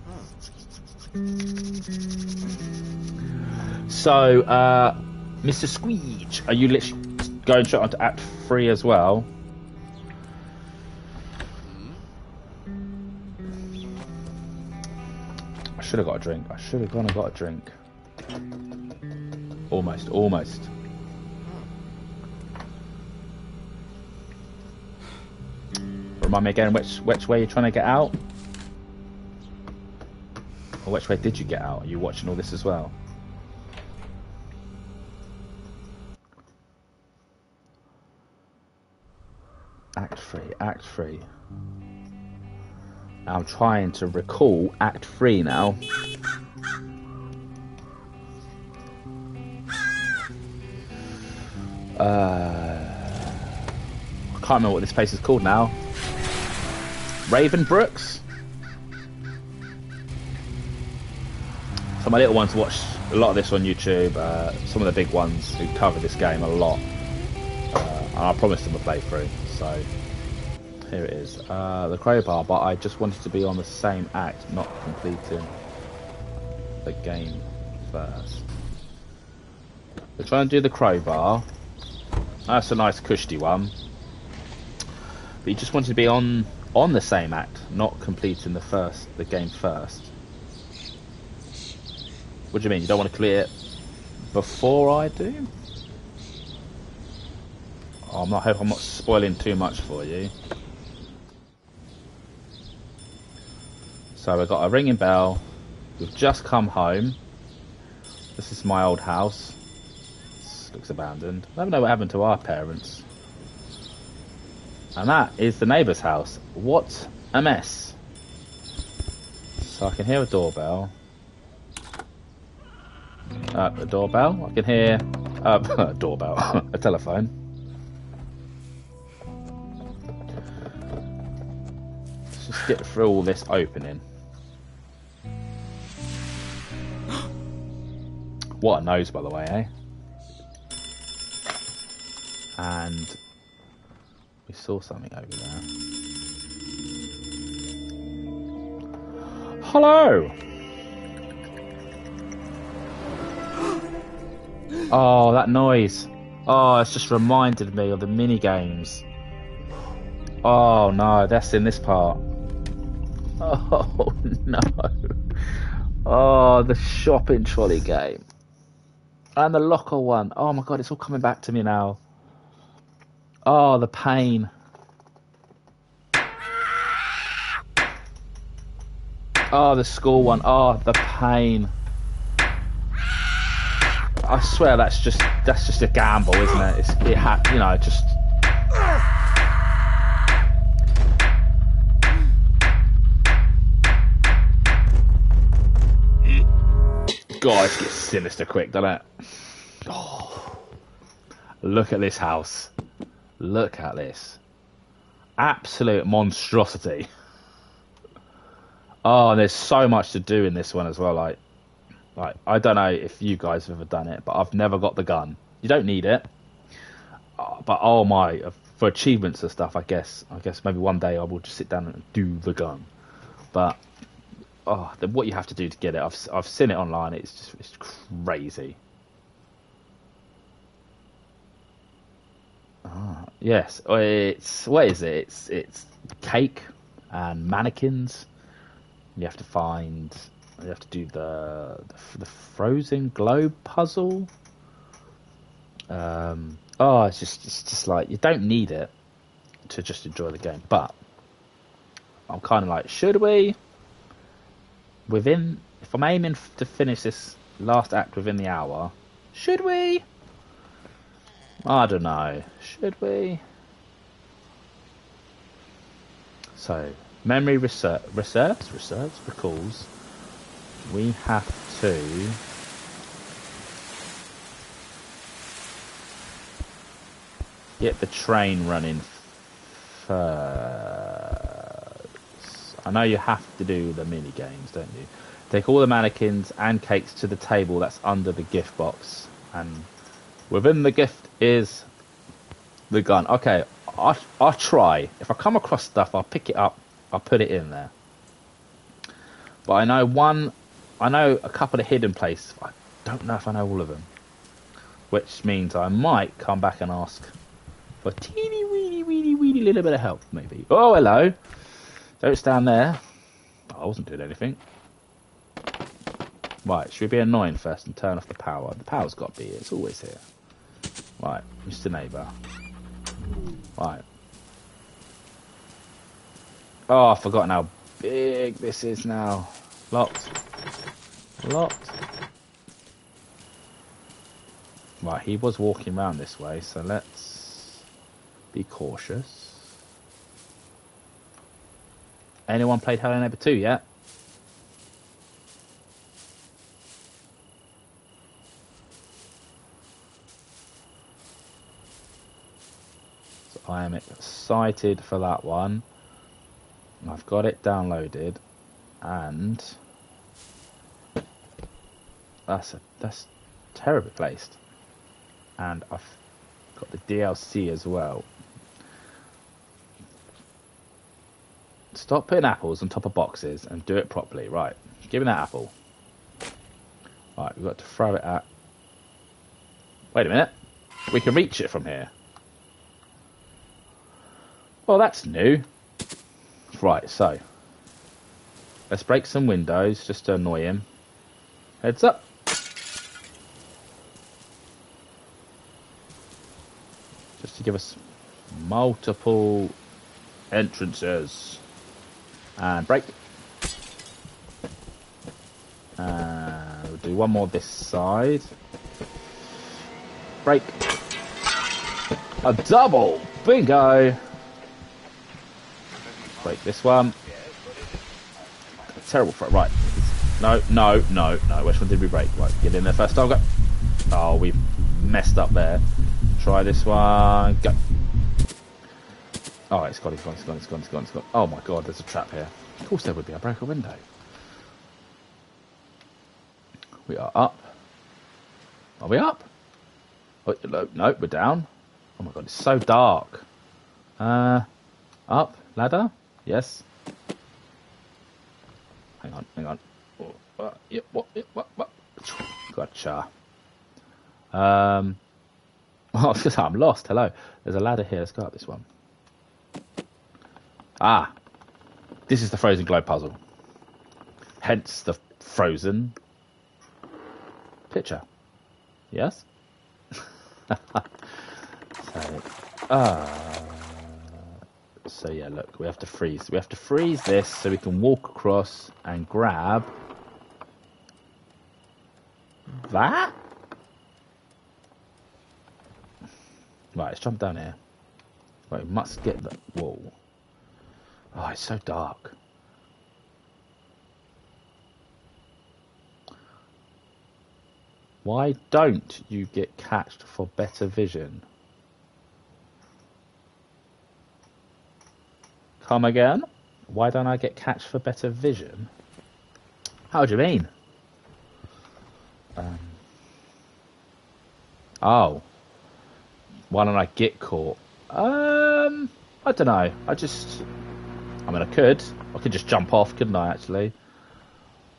So, uh, Mr. Squeege, are you literally going straight on to Act 3 as well? I should have got a drink. I should have gone and got a drink. Almost, almost. Remind me again which which way you're trying to get out? Which way did you get out? Are you watching all this as well? Act 3, Act 3. I'm trying to recall Act 3 now. Uh, I can't remember what this place is called now. Raven Brooks? So my little ones watch a lot of this on YouTube. Uh, some of the big ones who cover this game a lot. Uh, and I promised them a playthrough. So here it is. Uh, the crowbar, but I just wanted to be on the same act, not completing the game first. We're trying to do the crowbar. That's a nice cushy one. But you just wanted to be on on the same act, not completing the first the game first. What do you mean? You don't want to clear it before I do? Oh, I'm not. I hope I'm not spoiling too much for you. So we've got a ringing bell. We've just come home. This is my old house. This looks abandoned. I don't know what happened to our parents. And that is the neighbour's house. What a mess. So I can hear a doorbell. Uh, a doorbell. I can hear uh, a doorbell, a telephone. Let's just get through all this opening. What a nose, by the way, eh? And we saw something over there. Hello! Oh, that noise. Oh, it's just reminded me of the mini games. Oh no, that's in this part. Oh no. Oh, the shopping trolley game. And the locker one. Oh my god, it's all coming back to me now. Oh, the pain. Oh, the school one. Oh, the pain. I swear that's just that's just a gamble, isn't it? It's, it ha- you know, just God, get sinister quick, doesn't it? Oh, look at this house. Look at this. Absolute monstrosity. Oh, and there's so much to do in this one as well. Like, like I don't know if you guys have ever done it, but I've never got the gun. You don't need it. Uh, but oh my, for achievements and stuff, I guess. I guess maybe one day I will just sit down and do the gun. But oh, the, what you have to do to get it, I've I've seen it online. It's just it's crazy. Ah, yes, it's what is it? It's it's cake and mannequins. You have to find. You have to do the the, the frozen globe puzzle. Um, oh, it's just it's just like you don't need it to just enjoy the game, but I'm kind of like, should we? Within, if I'm aiming to finish this last act within the hour, should we? I don't know. Should we? So, memory research, reserves, reserves, recalls. We have to. Get the train running first. I know you have to do the mini games, don't you? Take all the mannequins and cakes to the table that's under the gift box, and within the gift is the gun. Okay, I'll, I'll try. If I come across stuff, I'll pick it up. I'll put it in there. But I know one. I know a couple of hidden places. I don't know if I know all of them. Which means I might come back and ask for teeny weeny weeny weeny little bit of help, maybe. Oh, hello. Don't stand there. I wasn't doing anything. Right, should we be annoying first and turn off the power? The power's got to be here. It's always here. Right, Mr. Neighbour. Right. Oh, I've forgotten how big this is now. Locked. Locked. Right, he was walking around this way, so let's be cautious. Anyone played Hello Neighbor 2 yet? So I am excited for that one. I've got it downloaded and that's a, that's terribly placed. And I've got the DLC as well. Stop putting apples on top of boxes and do it properly. Right, give me that apple. Right, we've got to throw it at. Wait a minute. We can reach it from here. Well, that's new. Right, so. Let's break some windows just to annoy him. Heads up. To give us multiple entrances. And break. And we'll do one more this side. Break. A double! Bingo! Break this one. Terrible throw. Right. No, no, no, no. Which one did we break? Right, get in there first. Go. Oh, we've messed up there. Try this one. Go. Oh, it's gone, it's gone, it's gone, it's gone, it's gone, it's gone. Oh my god, there's a trap here. Of course there would be. I broke a window. We are up. Are we up? Oh, no, no, we're down. Oh my god, it's so dark. Uh, up, ladder? Yes. Hang on, hang on. Oh, uh, yep, what, yep, what, what? Gotcha. Um, oh, because I'm lost. Hello. There's a ladder here. Let's go up this one. Ah, this is the frozen globe puzzle. Hence the frozen picture. Yes? so, uh, so yeah, look, we have to freeze. We have to freeze this so we can walk across and grab that. Right, let's jump down here. Right, we must get the wall. Oh, it's so dark. Why don't you get catched for better vision? Come again? Why don't I get catched for better vision? How do you mean? Um, oh. Why don't I get caught? Um, I don't know. I just. I mean, I could. I could just jump off, couldn't I, actually?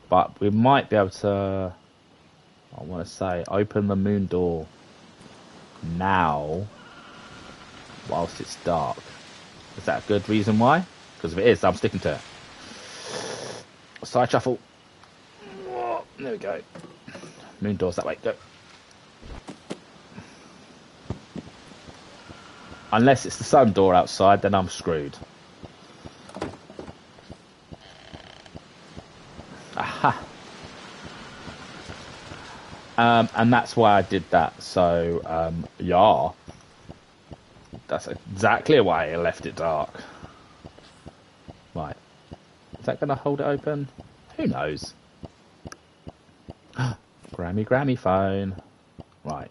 But we might be able to. I want to say, open the moon door now whilst it's dark. Is that a good reason why? Because if it is, I'm sticking to it. Side shuffle. There we go. Moon doors that way. Go. Unless it's the sun door outside, then I'm screwed. Aha. Um, and that's why I did that. So, um, yeah. That's exactly why I left it dark. Right. Is that going to hold it open? Who knows? Grammy, Grammy phone. Right.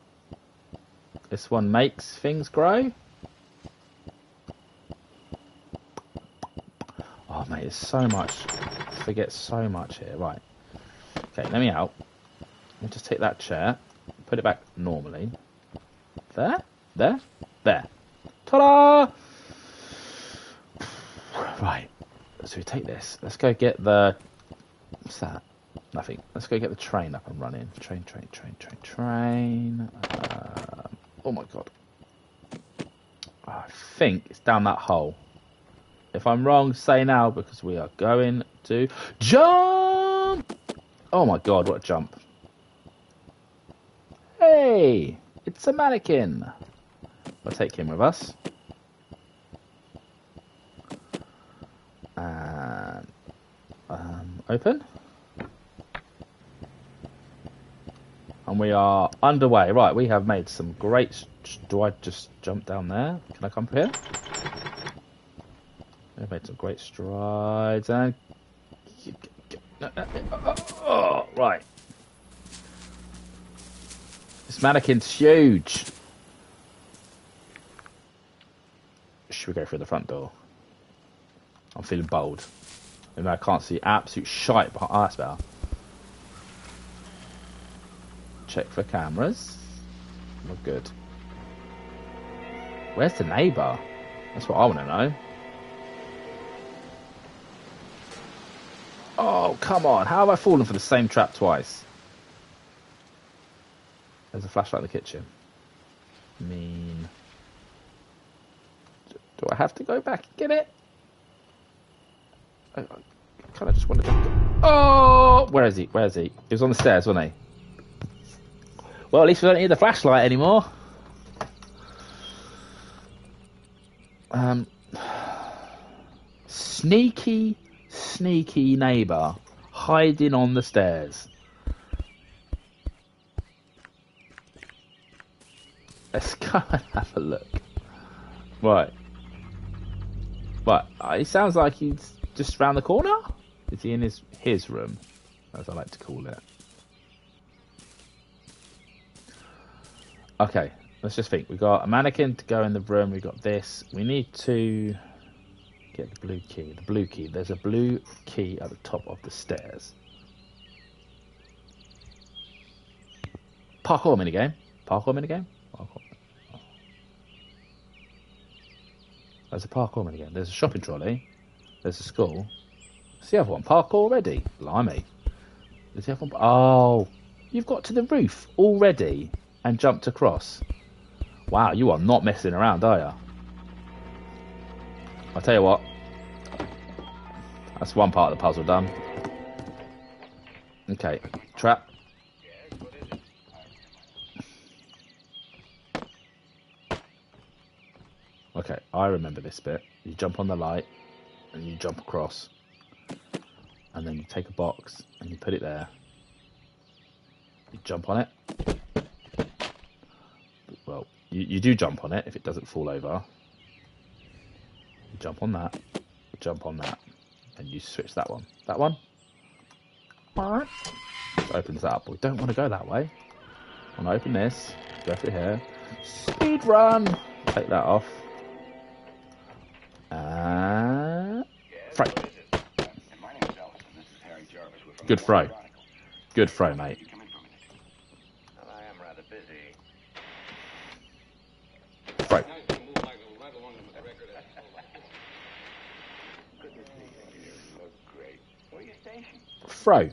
This one makes things grow. Mate, there's so much. Forget so much here. Right. Okay, let me out. Let me just take that chair, put it back normally. There, there, there. Ta-da! Right. So we take this. Let's go get the. What's that? Nothing. Let's go get the train up and running. Train, train, train, train, train. Um, oh my god. I think it's down that hole. If I'm wrong, say now because we are going to jump. Oh my god, what a jump! Hey, it's a mannequin. We'll take him with us. And um, open. And we are underway. Right, we have made some great. Do I just jump down there? Can I come here? We've made some great strides and. Oh, right. This mannequin's huge. Should we go through the front door? I'm feeling bold. And I can't see absolute shite behind. Oh, that's better. Check for cameras. We're good. Where's the neighbour? That's what I want to know. Oh, come on. How have I fallen for the same trap twice? There's a flashlight in the kitchen. Mean. Do I have to go back and get it? I, I kind of just wanted to. Oh! Where is he? Where is he? He was on the stairs, wasn't he? Well, at least we don't need the flashlight anymore. Um, sneaky, sneaky neighbour hiding on the stairs. Let's go and have a look. Right. Right. uh, It sounds like he's just round the corner. Is he in his his room, as I like to call it? Okay. Let's just think. We've got a mannequin to go in the room. We've got this. We need to get the blue key. The blue key. There's a blue key at the top of the stairs. Parkour minigame. Parkour minigame. Parkour. There's a parkour minigame. There's a shopping trolley. There's a school. What's the other one? Parkour already? Blimey. There's the other one. Oh, you've got to the roof already and jumped across. Wow, you are not messing around, are you? I'll tell you what. That's one part of the puzzle done. Okay, trap. Okay, I remember this bit. You jump on the light and you jump across. And then you take a box and you put it there. You jump on it. Well, you, you do jump on it if it doesn't fall over. You jump on that. Jump on that. And you switch that one. That one. Alright. Opens that up. We don't want to go that way. I'm gonna open this. Go through here. Speed run. Take that off. Uh, throw. And my name is Ellison. This is Harry Jarvis. We're from Good the throw. Morning Chronicle. Good throw, mate. You come in for a minute. Well, I am rather busy. Throw. Now he's gonna move like a, right along the McGregor. Good to see you here. You look great. Where are you stationed? Throw. I haven't gotten around to giving a straight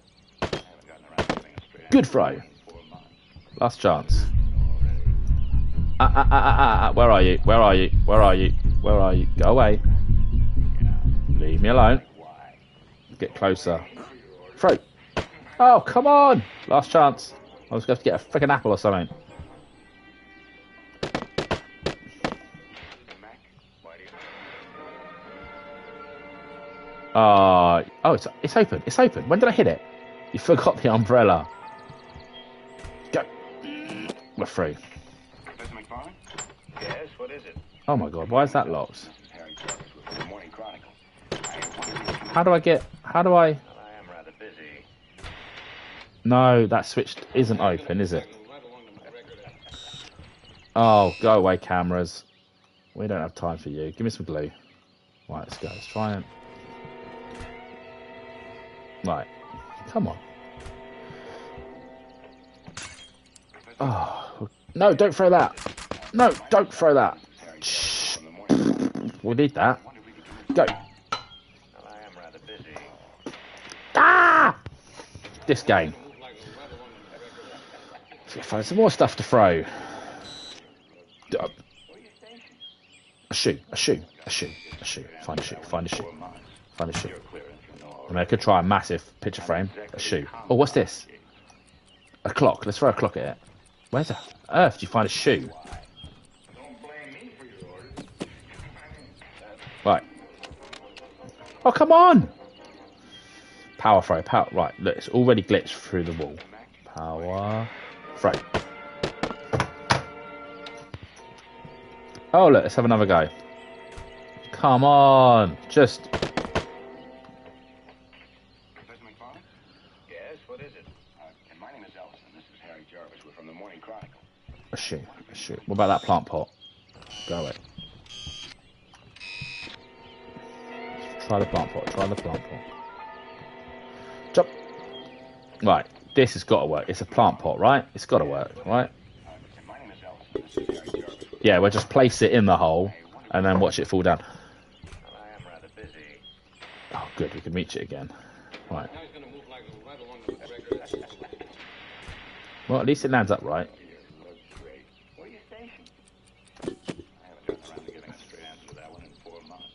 Good months. Last chance. Ah, ah, ah, ah, ah, ah. Where are you? Where are you? Where are you? Where are you? Go away. Leave me alone. Get closer. Throw. Oh, come on. Last chance. I was going to get a freaking apple or something. You... Uh, oh, it's, it's open. It's open. When did I hit it? You forgot the umbrella. Go. We're free. McFarlane? Yes, what is it? Oh my god, why is that locked? Harry Jarvis. The Morning Chronicle. I wonder if you come in How do I get... How do I... Well, I am rather busy. No, that switch isn't open, is it? Right along the McGregor. Oh, go away, cameras. We don't have time for you. Give me some glue. Right, let's go. Let's try and... Right. Come on. Oh, no, don't throw that. No, don't throw that. We need that. Go. Ah! This game. A, find some more stuff to throw. Uh, A shoe, a shoe, a shoe, a shoe. Find a shoe, find a shoe, find a shoe. I mean, I could try a massive picture frame. A shoe. Oh, what's this? A clock. Let's throw a clock at it. Where's the earth? Do you find a shoe? Right. Oh, come on! Power throw. Power. Right. Look, it's already glitched through the wall. Power throw. Oh, look. Let's have another go. Come on. Just. About that plant pot? Go away. Try the plant pot. Try the plant pot. Jump. Right. This has got to work. It's a plant pot, right? It's got to work, right? Yeah, we'll just place it in the hole and then watch it fall down. Oh, good. We can reach it again. Right. Well, at least it lands upright. You look great. Where are you stationed? I haven't gotten around to giving a straight answer to that one in four months.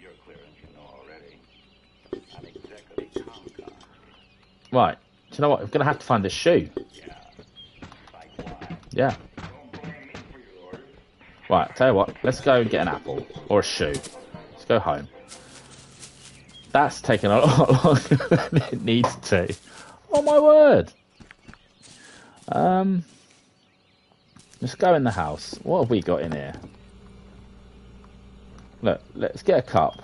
You're clear, as you know already. I'm Executive Comcom. Right. Do you know what? I'm going to have to find this shoe. Yeah. Right. Tell you what. Let's go and get an apple or a shoe. Let's go home. That's taken a lot longer than it needs to. Oh my word. Um. Let's go in the house. What have we got in here? Look, let's get a cup.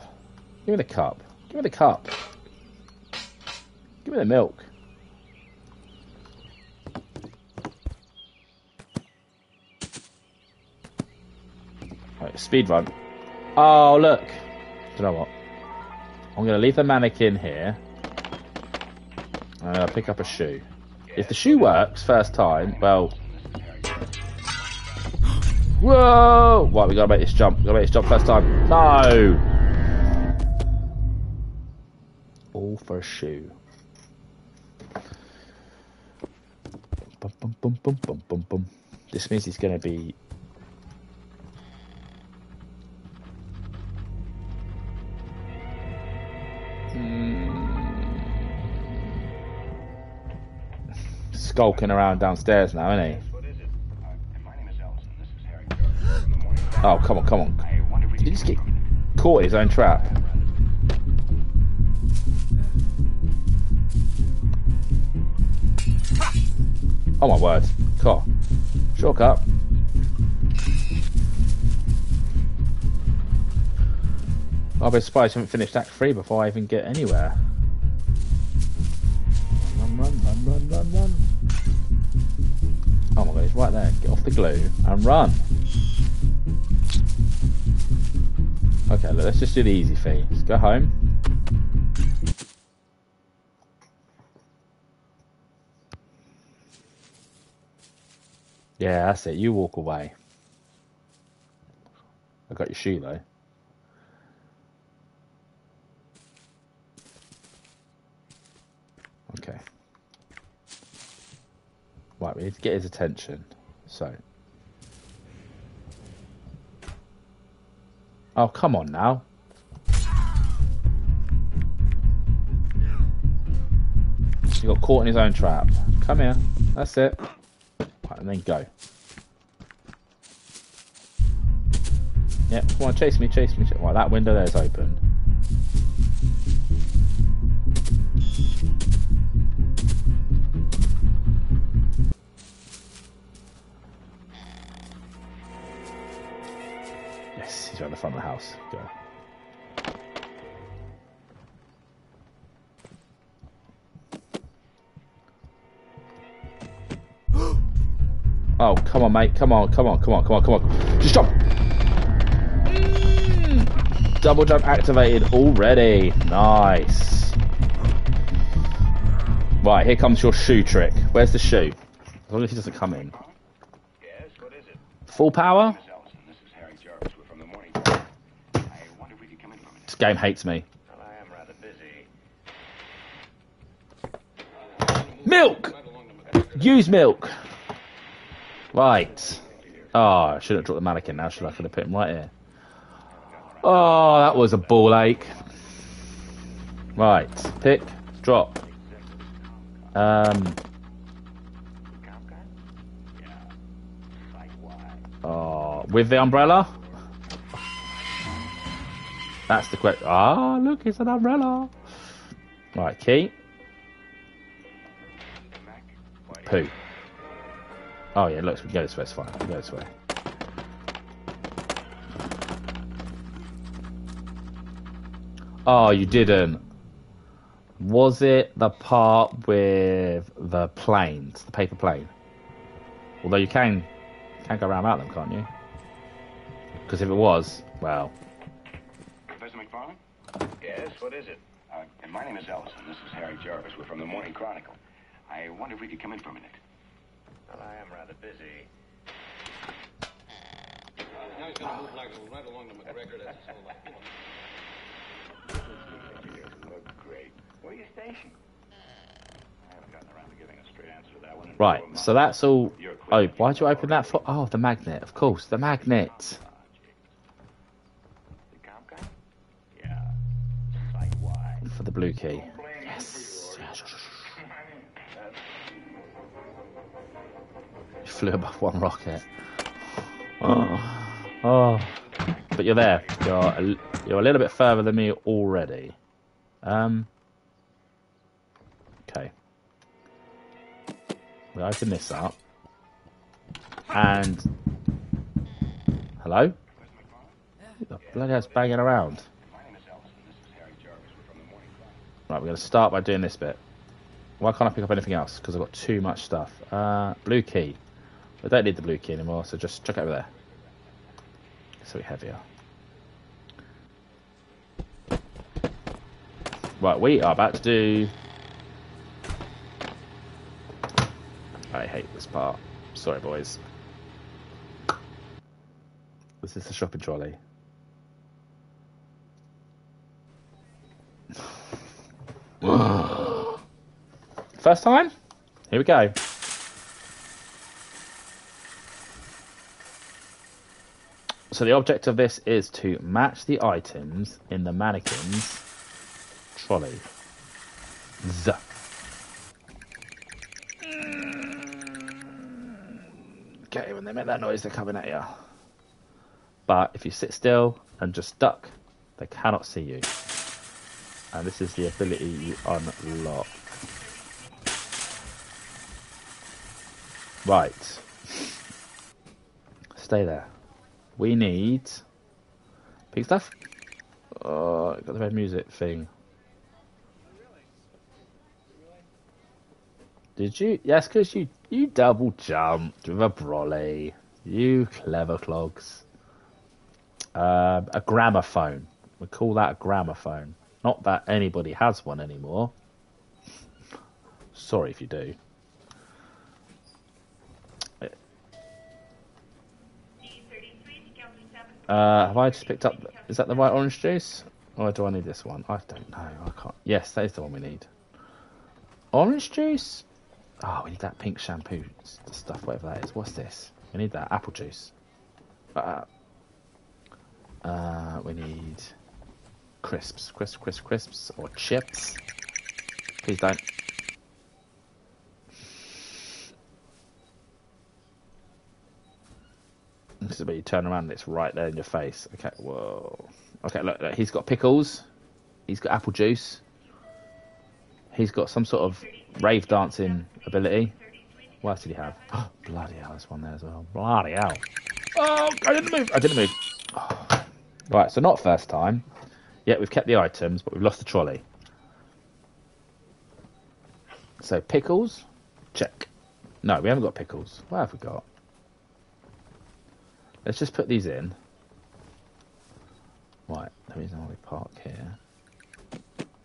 Give me the cup. Give me the cup. Give me the milk. Right, speed run. Oh, look. Do you know what? I'm going to leave the mannequin here. I'm going to pick up a shoe. If the shoe works first time, well. Whoa! Right, we got to make this jump. we got to make this jump first time. No! All for a shoe. Bum, bum, bum, bum. This means he's going to be skulking around downstairs now, isn't he? What is it? Uh, and my name is Ellison. This is Harry Jarvis. From the Morning Chronicle. Oh, come on, come on. I wonder if we Did he just get in for a minute. caught in his own trap? Oh my word. Cool. Shortcut. I'll be surprised I haven't finished Act 3 before I even get anywhere. Run, run, run, run, run, run. Oh my god, right there. Get off the glue and run. Okay, look, let's just do the easy thing. Let's go home. Yeah, that's it. You walk away. I got your shoe though. Okay. Right, we need to get his attention. So. Oh, come on now. He got caught in his own trap. Come here. That's it. And then go. Yeah, come on, chase me, chase me. Chase. That window there's open. Yes, he's around the front of the house. Go. Come on, mate. Come on, come on, come on, come on, come on. Just jump. Mm. Double jump activated already. Nice. Right, here comes your shoe trick. Where's the shoe? As long as he doesn't come in. Yes, what is it? Full power? This is Harry Jarvis. We're from the morning. I wonder if we could come in for a minute. This game hates me. Well, I am rather busy. Milk! Right along the McGregor. Use milk. Right. Oh, I shouldn't have dropped the mannequin now, should I? I could have put him right here. Oh, that was a ball ache. Right. Pick. Drop. Um. Oh, with the umbrella? That's the question. Ah, look, it's an umbrella. Right, key. Poo. Oh, yeah, looks, we can go this way, it's fine. We can go this way. Oh, you didn't. Was it the part with the planes, the paper plane? Although you can can go around without them, can't you? Because if it was, well, Professor McFarlane? Yes, what is it? Uh, and my name is Ellison. This is Harry Jarvis. We're from the Morning Chronicle. I wonder if we could come in for a minute. Well, I busy. Now he's gonna move like right along the McGregor. That's so like, you know. You look great. Where are you stationed? I haven't gotten around to giving a straight answer to that one. in right. So that's all. Oh, why'd you open that for? Oh, the magnet. Of course, the magnet. Ah, the Comcast? Yeah. Site-wide. For the blue key. Flew above one rocket. Oh. Oh. But you're there. You're a, you're a little bit further than me already. Um. Okay. We open this up. And. Hello? The bloody hell's banging around? My name is Ellison. This is Harry Jarvis. We're from the Morning Chronicle. Right, we're going to start by doing this bit. Why can't I pick up anything else? Because I've got too much stuff. Uh, blue key. I don't need the blue key anymore, so just chuck it over there. So we're heavier. Right, we are about to do. I hate this part. Sorry, boys. This is the shopping trolley. First time? Here we go. So the object of this is to match the items in the mannequin's trolley. Z. Okay, when they make that noise, they're coming at you. But if you sit still and just duck, they cannot see you. And this is the ability you unlock. Right. Stay there. We need big stuff. Oh, got the red music thing. Did you? Yes, because you you double jumped with a brolly. You clever clogs. Uh, a gramophone. We call that a gramophone. Not that anybody has one anymore. Sorry if you do. Uh, have I just picked up? Is that the right orange juice? Or do I need this one? I don't know. I can't. Yes, that is the one we need. Orange juice? Oh, we need that pink shampoo stuff, whatever that is. What's this? We need that apple juice. Uh, uh, we need crisps, crisps, crisps, crisps, or chips. Please don't. This is where you turn around and it's right there in your face. Okay, whoa. Okay, look, look, he's got pickles. He's got apple juice. He's got some sort of rave dancing ability. What else did he have? bloody hell, there's one there as well. Bloody hell. Oh, I didn't move. I didn't move. Oh. Right, so not first time. Yet we've kept the items, but we've lost the trolley. So pickles, check. No, we haven't got pickles. What have we got? Let's just put these in. Right, the reason why we park here.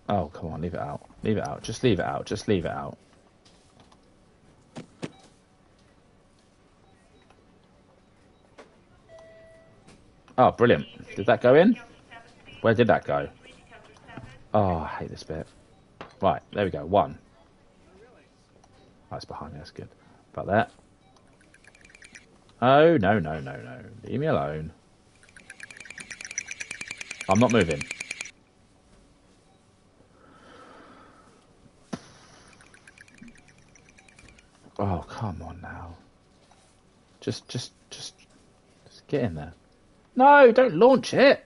Oh, come on, leave it out. Leave it out. Just leave it out. Just leave it out. Oh, brilliant. Did that go in? Where did that go? Oh, I hate this bit. Right, there we go. One. That's behind me. That's good. About that. Oh, no, no, no, no. Leave me alone. I'm not moving. Oh, come on now. Just, just, just, just get in there. No, don't launch it.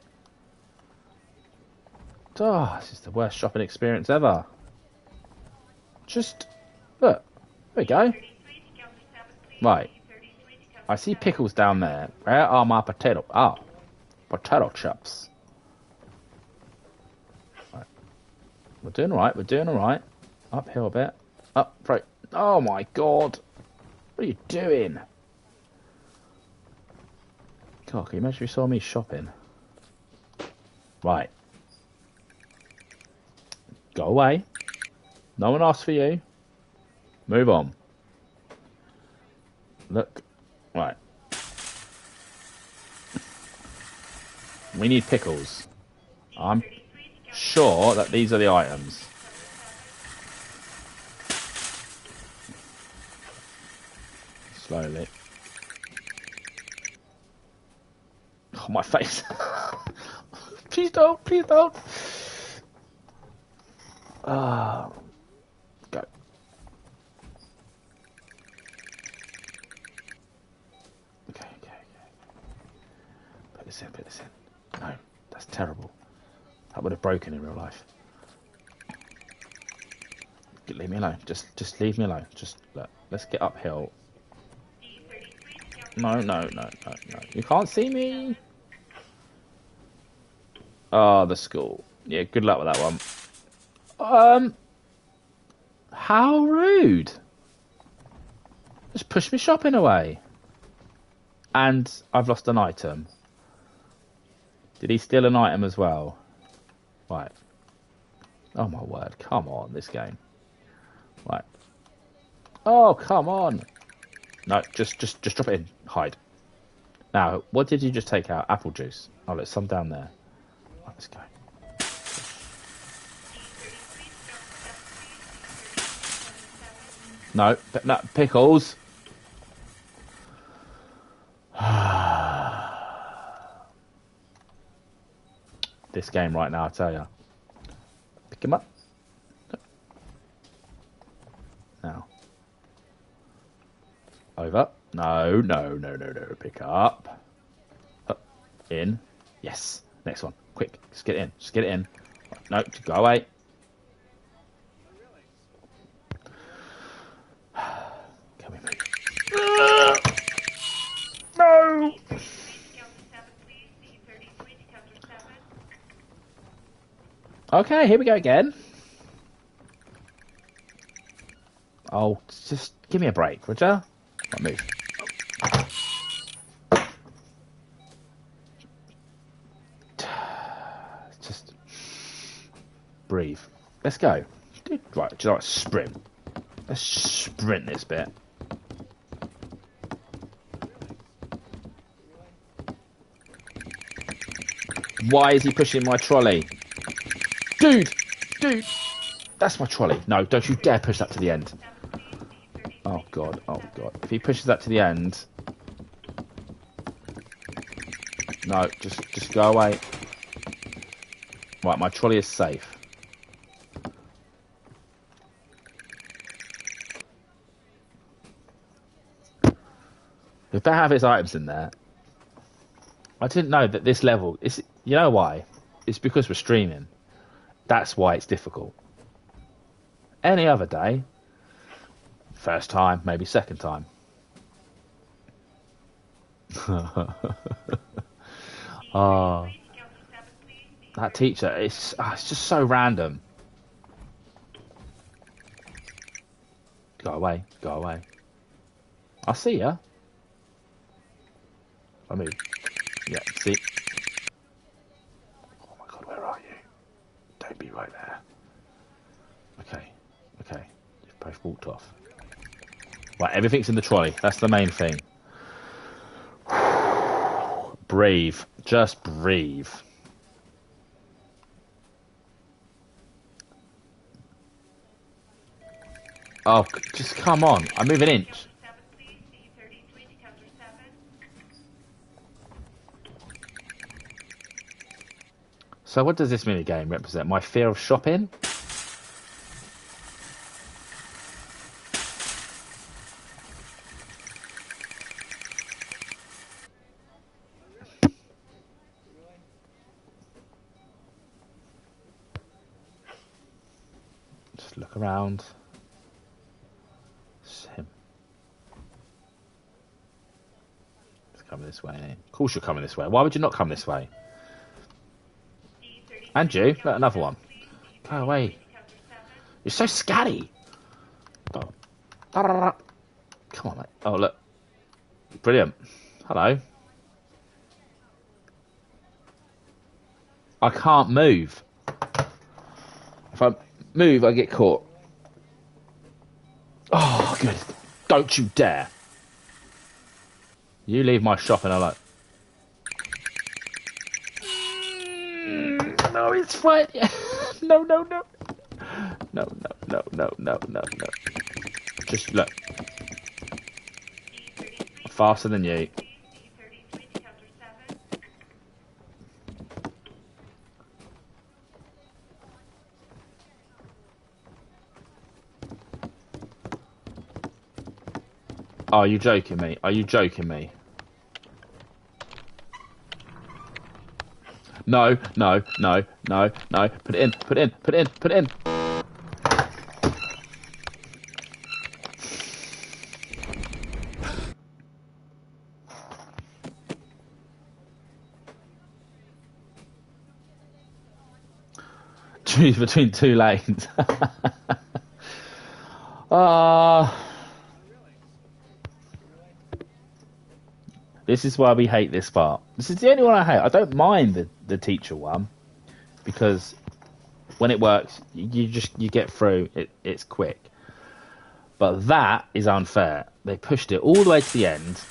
Oh, this is the worst shopping experience ever. Just, look. There we go. Right. I see pickles down there. Where are my potato? Ah, potato chips. Right. We're doing all right. We're doing all right. Uphill a bit. Up, right. Oh my god. What are you doing? God, can you imagine you saw me shopping? Right. Go away. No one asked for you. Move on. Look. Right. We need pickles. I'm sure that these are the items. Slowly. Oh, my face. please don't, please don't. Ah. go. Okay, okay, okay. Put this in, put this in. No, that's terrible. That would have broken in real life. Leave me alone. Just, just leave me alone. Just look. Let's get uphill. No, no, no, no, no. You can't see me. Oh, the school. Yeah, good luck with that one. Um, how rude. Just push me shopping away. And I've lost an item. Did he steal an item as well? Right. Oh my word, come on, this game. Right. Oh, come on. No, just just just drop it in. Hide. Now, what did you just take out? Apple juice. Oh, there's some down there. Right, let's go. No, no pickles. Ah. This game right now, I tell you. Pick him up. Now. Over. No, no, no, no, no. Pick up. Up. In. Yes. Next one. Quick. Just get in. Just get in. No, go away. Can we move? Okay, here we go again. Oh, just give me a break, would ya? Right, move. Just breathe. Let's go. Right, know what? Sprint. Let's sprint this bit. Why is he pushing my trolley? Dude! Dude! That's my trolley. No, don't you dare push that to the end. Oh god, oh god. If he pushes that to the end... No, just just go away. Right, my trolley is safe. If they have his items in there, I didn't know that this level. Is you know why? It's because we're streaming. That's why it's difficult. Any other day, first time, maybe second time. oh, that teacher, it's, oh, it's just so random. Go away, go away. I'll see ya. I move. Yeah, see? Oh my god, where are you? Don't be right there. Okay, okay. You've both walked off. Right, everything's in the trolley. That's the main thing. breathe. Just breathe. Oh, just come on. I move an inch. So what does this mini game represent? My fear of shopping? Just look around. It's him. It's coming this way. Of course you're coming this way. Why would you not come this way? And you. Look, another one. Go away. You're so scatty. Come on, mate. Oh, look. Brilliant. Hello. I can't move. If I move, I get caught. Oh, good. Don't you dare. You leave my shop and I'm like, no, it's fine. no, no, no. No, no, no, no, no, no, no. Just look. Faster than you. Are you joking me? Are you joking me? No, no, no, no, no. Put it in, put it in, put it in, put it in. Choose between two lanes. Ah. This is why we hate this part. This is the only one I hate. I don't mind the, the teacher one because when it works, you, just you get through. It, it's quick. But that is unfair. They pushed it all the way to the end.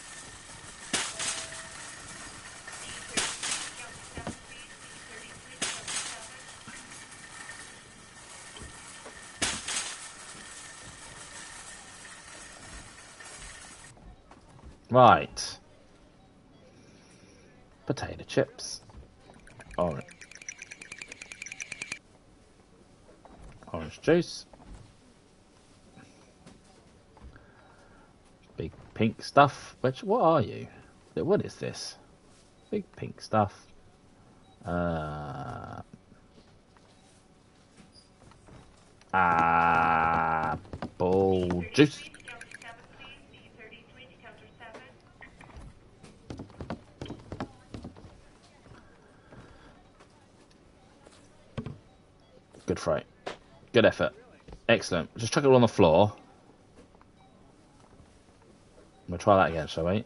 Right. Potato chips. Orange. Orange juice. Big pink stuff. Which, what are you? What is this? Big pink stuff. Uh, apple juice. Good fight. Good effort. Excellent. Just chuck it all on the floor. We'll try that again, shall we?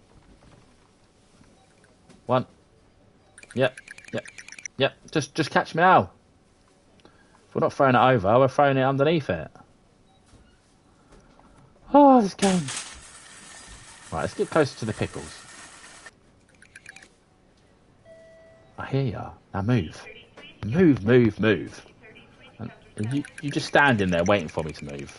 One. Yep, yep, yep. Just, just catch me now. If we're not throwing it over, we're throwing it underneath it. Oh, this game. Right, let's get closer to the pickles. I hear ya. Now move. Move, move, move. You, you just standing there waiting for me to move.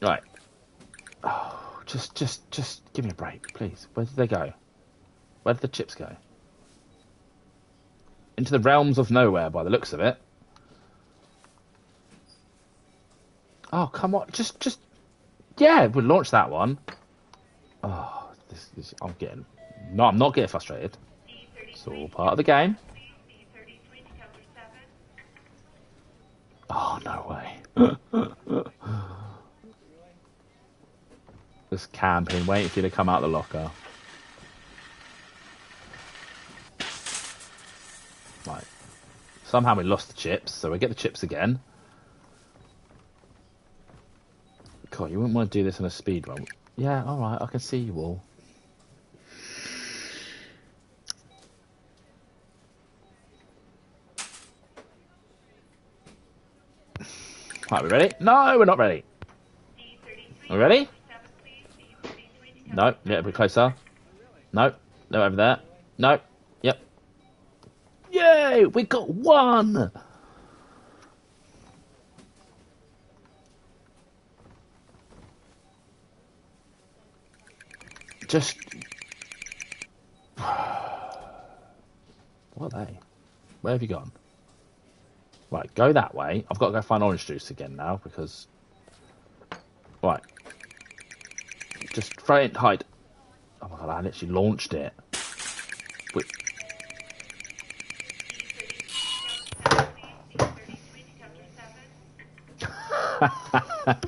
Right. Oh, just, just, just give me a break, please. Where did they go? Where did the chips go? Into the realms of nowhere, by the looks of it. Oh, come on. Just, just. Yeah, we'll launch that one. Oh, this is. I'm getting. No, I'm not getting frustrated. It's all part of the game. Oh, no way. Just camping, waiting for you to come out the locker. Right. Somehow we lost the chips, so we get the chips again. God, you wouldn't want to do this on a speed run. Yeah, alright, I can see you all. Right, are we ready? No, we're not ready. Are we ready? No, yeah, a bit closer. No, no, over there. No, yep. Yay, we got one! Just. What are they? Where have you gone? Right, go that way. I've got to go find orange juice again now because. Right. Just throw it, hide. Oh my god, I literally launched it. Wait.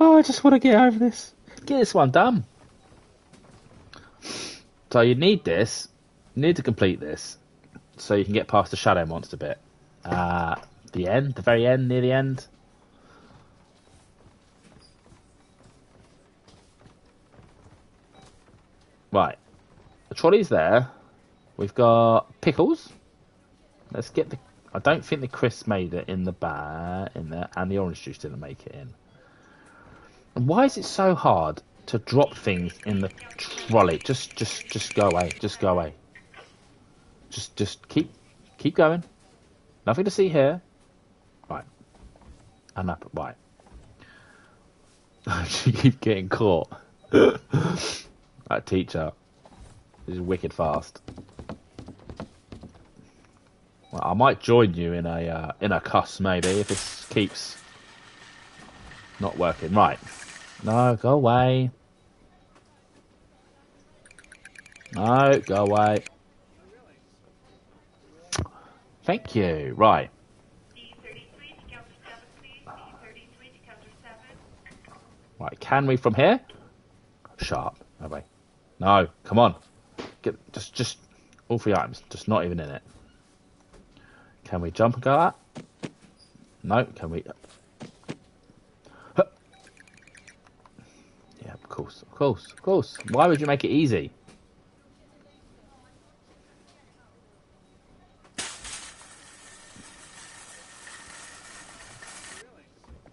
oh, I just want to get over this. Get this one done. So you need this. You need to complete this, so you can get past the shadow monster bit. Uh, the end, the very end, near the end. Right, the trolley's there. We've got pickles. Let's get the. I don't think the crisp made it in the bar in there, and the orange juice didn't make it in. And why is it so hard to drop things in the trolley? Just, just, just go away. Just go away. Just, just keep, keep going. Nothing to see here. Right. And up. Right. you keep getting caught. that teacher is wicked fast. Well, I might join you in a uh, in a cuss maybe if this keeps not working. Right. No, go away. No, go away. Thank you. Right. Right, can we from here? Sharp. No. No, come on. Get just just all three items, just not even in it. Can we jump and go that? No, can we. Yeah, of course, of course, of course. Why would you make it easy?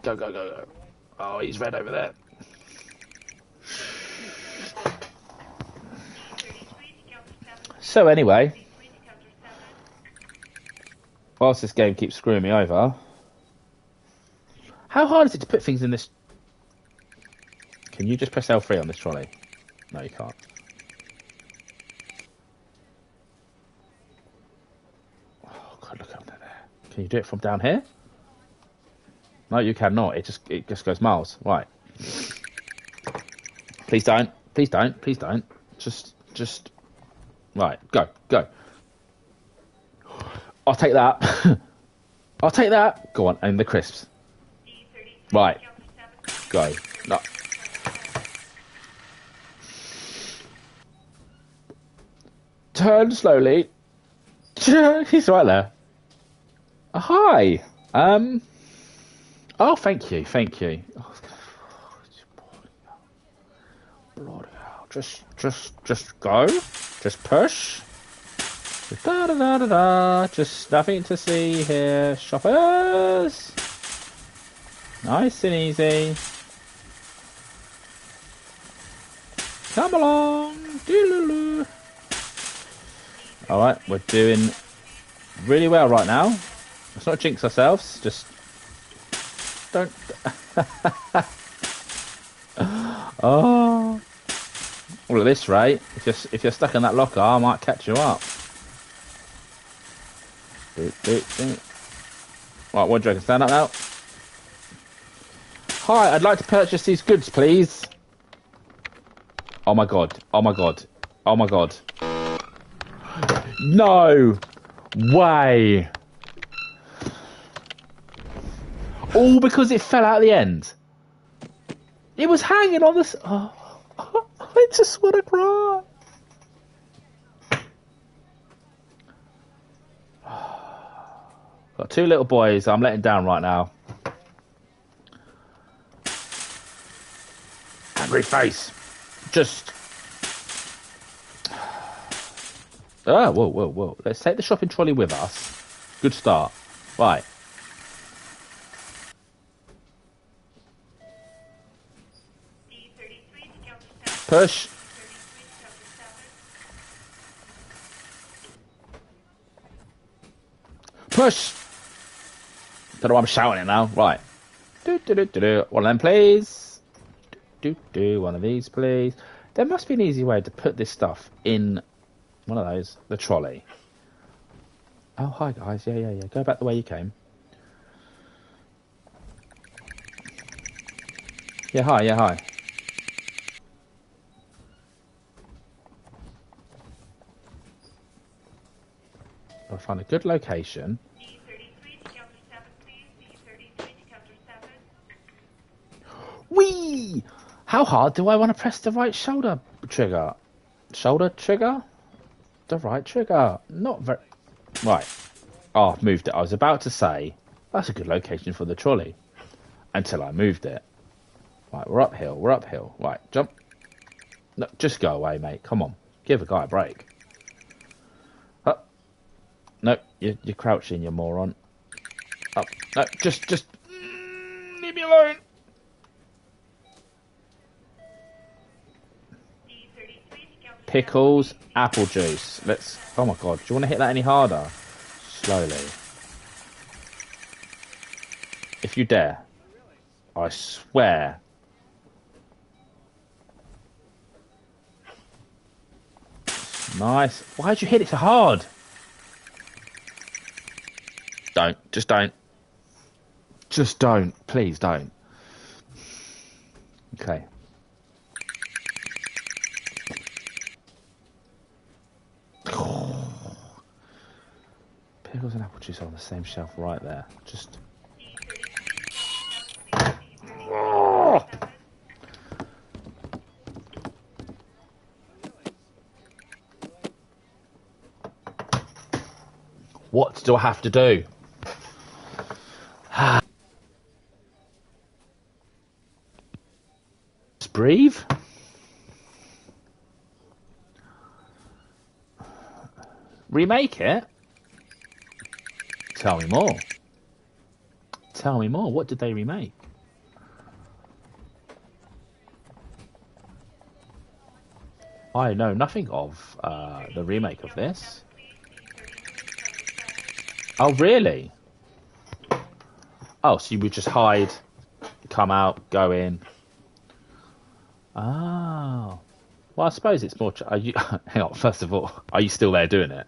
Go, go, go, go. Oh, he's red over there. So anyway, whilst this game keeps screwing me over, how hard is it to put things in this? Can you just press L3 on this trolley? No, you can't. Oh God, look under there. Can you do it from down here? No, you cannot. It just it just goes miles. Right. Please don't. Please don't. Please don't. Just just right. Go go. I'll take that. I'll take that. Go on, and the crisps. Right. Go. No. Turn slowly. He's right there. Hi. Um. Oh, thank you, thank you. Oh, bloody hell! Just, just, just go. Just push. Da da da da da. Just nothing to see here, shoppers. Nice and easy. Come along. Doo-loo-loo. All right, we're doing really well right now. Let's not jinx ourselves. Just don't. oh. Well, at this rate, if you're if you're stuck in that locker, I might catch you up. Doot, doot, doot. Right, what do you reckon? Stand up now. Hi, I'd like to purchase these goods, please. Oh my god. Oh my god. Oh my god. No way. All because it fell out the end. It was hanging on the. s- Oh, I just want to cry. Got two little boys. I'm letting down right now. Angry face. Just. Oh, whoa, whoa, whoa. Let's take the shopping trolley with us. Good start. Right. Push. Push. Don't know why I'm shouting it now. Right. Do, do, do, do, do. One of them, please. Do, do, do. One of these, please. There must be an easy way to put this stuff in one of those, the trolley. Oh, hi, guys. Yeah, yeah, yeah. Go back the way you came. Yeah, hi, yeah, hi. I'll find a good location. Whee! How hard do I want to press the right shoulder trigger? Shoulder trigger? The right trigger. Not very. Right. Oh, I've moved it. I was about to say that's a good location for the trolley until I moved it. Right, we're uphill. We're uphill. Right, jump. No, just go away, mate. Come on. Give a guy a break. No, you're, you're crouching, you moron. Up. No, just, just. mm, Leave me alone. Pickles, apple juice. Let's. Oh my god. Do you want to hit that any harder? Slowly. If you dare. I swear. Nice. Why'd you hit it so hard? Don't. Just don't. Just don't. Please don't. Okay. Pickles and apple juice are on the same shelf right there. Just. What do I have to do? Just breathe. Remake it? Tell me more. Tell me more. What did they remake? I know nothing of uh, the remake of this. Oh, really? Oh, so you would just hide, come out, go in. Oh. Well, I suppose it's more. Ch- are you, hang on, first of all, are you still there doing it?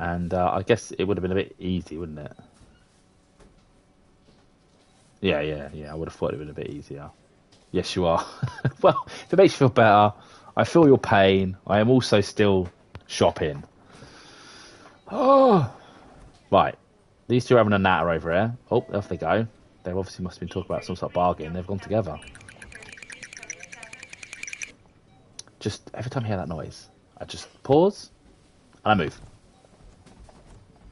And uh, I guess it would have been a bit easy, wouldn't it? Yeah, yeah, yeah. I would have thought it would have been a bit easier. Yes, you are. well, if it makes you feel better, I feel your pain. I am also still shopping. Oh, right. These two are having a natter over here. Oh, off they go. They obviously must have been talking about some sort of bargain. They've gone together. Just every time I hear that noise, I just pause and I move.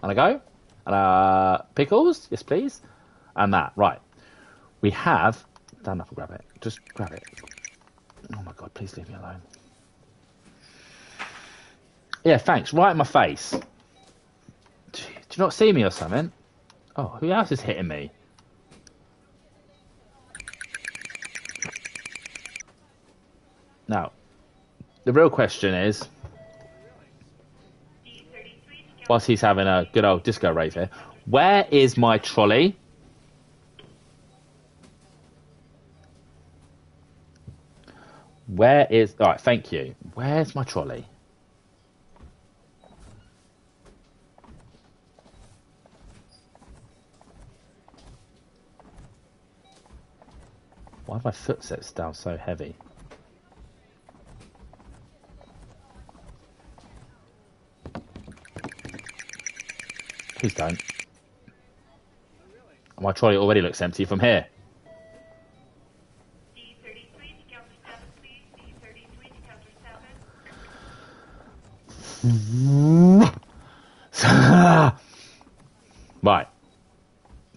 And I go, and uh, pickles, yes please, and that. Right, we have. Stand up and grab it. Just grab it. Oh my god, please leave me alone. Yeah, thanks. Right in my face. Do you not see me or something? Oh, who else is hitting me? Now, the real question is, whilst he's having a good old disco rave here, where is my trolley? Where is... Alright, thank you. Where's my trolley? Why have my footsteps down so heavy? Please don't. Oh, my trolley already looks empty from here. D33 to counter 7, please. D33 to counter 7. right.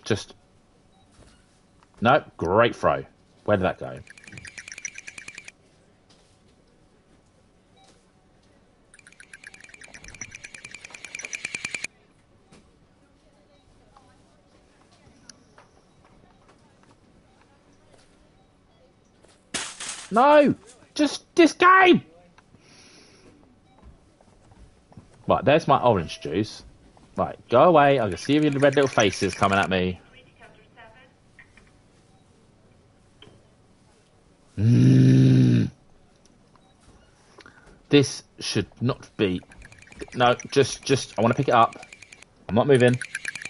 Just. No, great throw. Where did that go? No! Just this game! Right, there's my orange juice. Right, go away. I can see your red little faces coming at me. 3 to counter 7. This should not be. No, just, just. I want to pick it up. I'm not moving.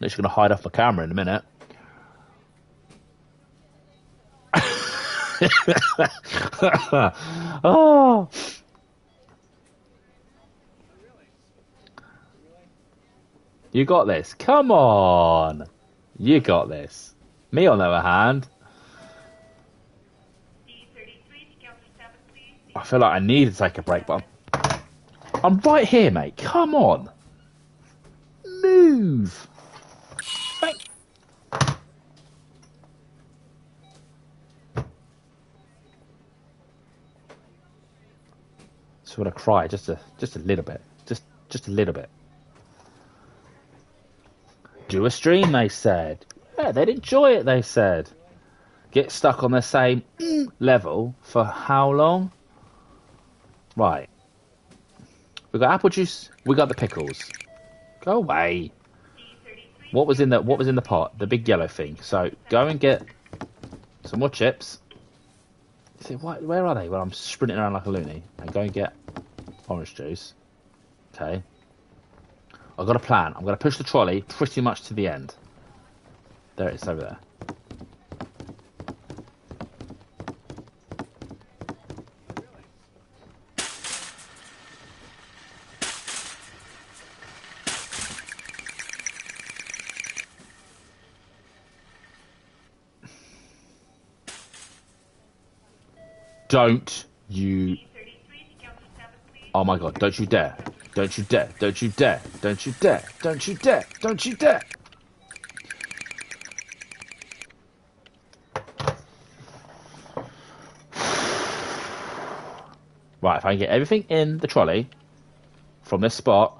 Literally going to hide off my camera in a minute. oh. You got this. Come on. You got this. Me, on the other hand, D33 to counter 7, please. I feel like I need to take a break, but I'm, I'm right here, mate. Come on. Move. When I cry, just a just a little bit, just just a little bit. Do a stream, they said. Yeah, they'd enjoy it, they said. Get stuck on the same level for how long? Right. We got apple juice. We got the pickles. Go away. What was in the What was in the pot? The big yellow thing. So go and get some more chips. See, where are they? Well, I'm sprinting around like a loony. And go and get orange juice. Okay. I've got a plan. I'm going to push the trolley pretty much to the end. There it is over there. Don't you D33 to counter 7, please. Oh my god, don't you dare. Don't you dare. Don't you dare. Don't you dare. Don't you dare. Don't you dare. Right, if I can get everything in the trolley from this spot,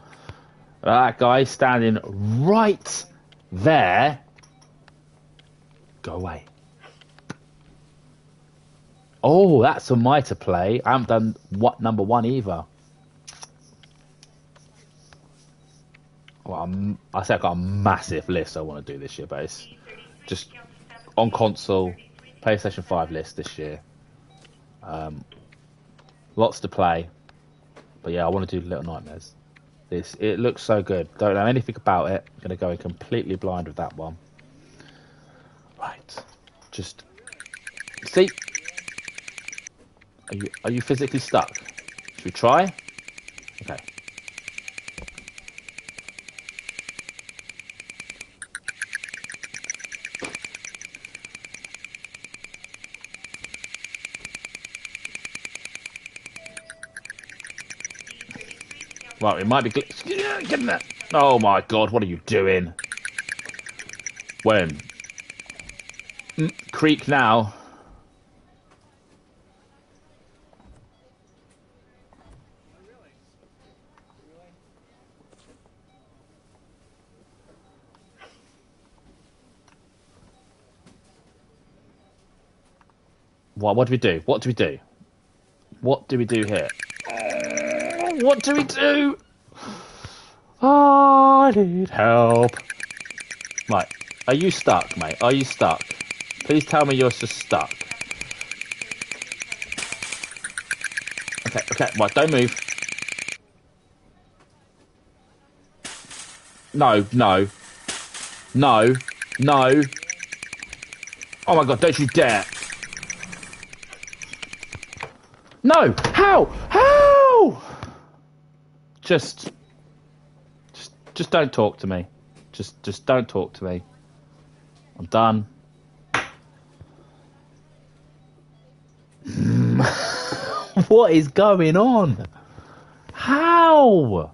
that guy standing right there, go away. Oh, that's a to play. I haven't done what number one either. Well, I say I've got a massive list I want to do this year, but it's just to counter 7, on console, PlayStation 5 list this year. Um, lots to play, but yeah, I want to do Little Nightmares. This it looks so good. Don't know anything about it. I'm gonna go in completely blind with that one. Right, just see. Are you are you physically stuck? Should we try? Okay. D33 to counter Right, it might be. Oh my god, what are you doing? When? Mm, creek now. What, what do we do? What do we do? What do we do here? What do we do? Oh, I need help. Right, are you stuck, mate? Are you stuck? Please tell me you're just stuck. Okay, okay, right, don't move. No, no. No, no. Oh my god, don't you dare. No! How? How? Just, just, just don't talk to me. Just, just don't talk to me. I'm done. what is going on? How?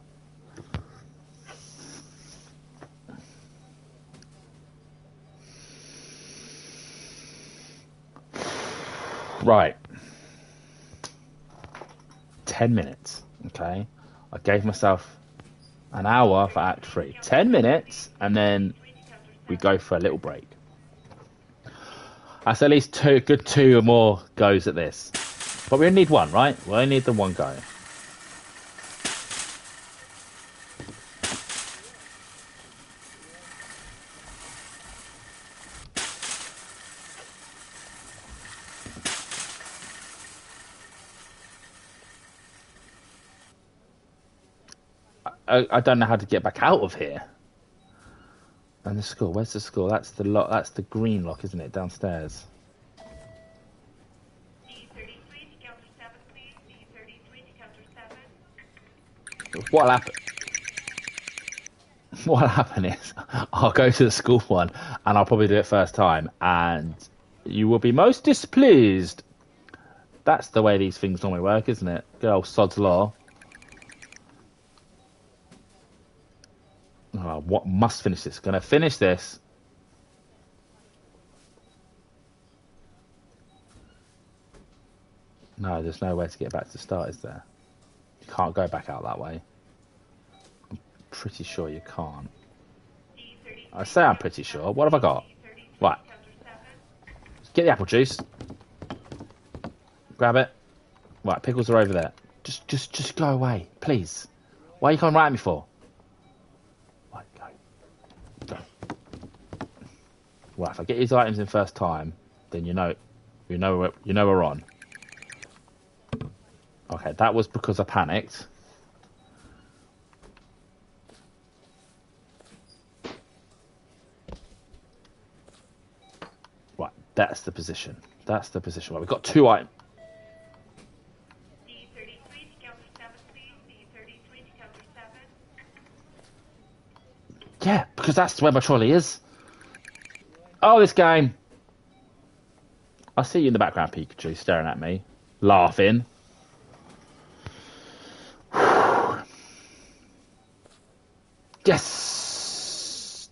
Right. 10 minutes. Okay. I gave myself an hour for Act 3. 10 minutes, and then we go for a little break. That's at least two, good two or more goes at this. But we only need one, right? We only need the one go. I, I don't know how to get back out of here. And the school, where's the school? That's the lock. That's the green lock, isn't it? Downstairs. D33 to counter 7, please. D33 to counter 7. What'll happen? What'll happen is I'll go to the school one and I'll probably do it first time, and you will be most displeased. That's the way these things normally work, isn't it? Good old sod's law. Oh, what must finish this? Gonna finish this. No, there's no way to get back to start, is there? You can't go back out that way. I'm pretty sure you can't. I say I'm pretty sure. What have I got? D33 Right. to counter 7. Get the apple juice. Grab it. Right, pickles are over there. Just, just, just go away, please. Why are you coming right at me for? Right, go. Go. Right, if I get these items in first time, then you know, you know, we're, you know we're on. Okay, that was because I panicked. Right, that's the position. That's the position. Right, we've got two items. D33 to counter 7, please. D33 to counter 7. Yeah, because that's where my trolley is. Oh, this game. I see you in the background, Pikachu, staring at me, laughing. Yes.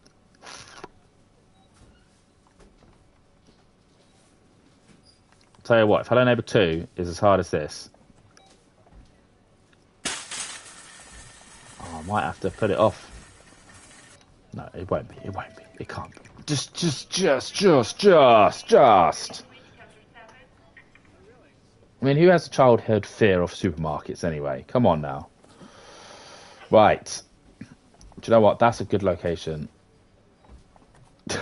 Tell you what, Hello Neighbor 2 is as hard as this, oh, I might have to put it off. No, it won't be. It won't be. It can't be. Just, just, just, just, just, just. I mean, who has a childhood fear of supermarkets anyway? Come on now. Right. Do you know what? That's a good location.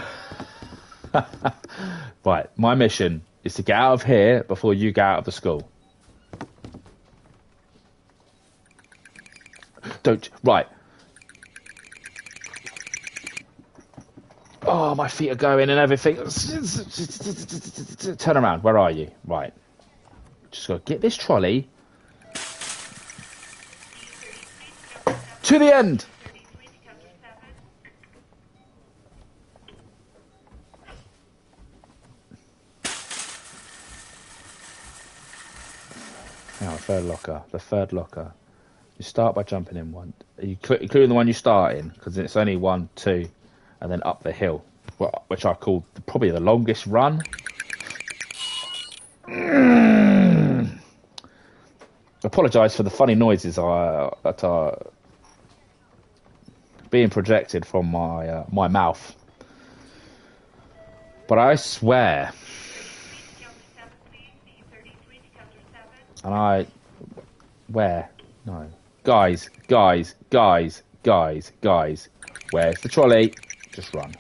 right. My mission is to get out of here before you get out of the school. Don't. Right. Oh, my feet are going and everything. Turn around. Where are you? Right. Just to get this trolley to the end. On, third locker. The third locker You start by jumping in one, you, cl- including the one you start in, because it's only one, two, and then up the hill, which I call probably the longest run. Apologise for the funny noises I, that are being projected from my uh, my mouth. But I swear, Counter 7, please. D33 to counter 7. and I where no guys, guys, guys, guys, guys. Where's the trolley? Just run.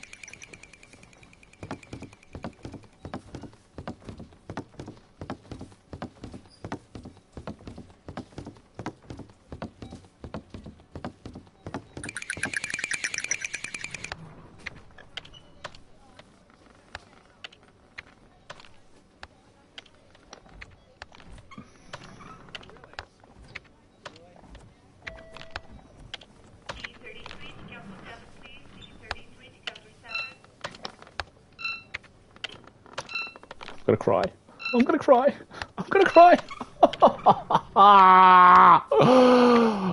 D33 to counter 7, please. D33 to counter 7. I'm gonna cry. I'm gonna cry. I'm gonna cry.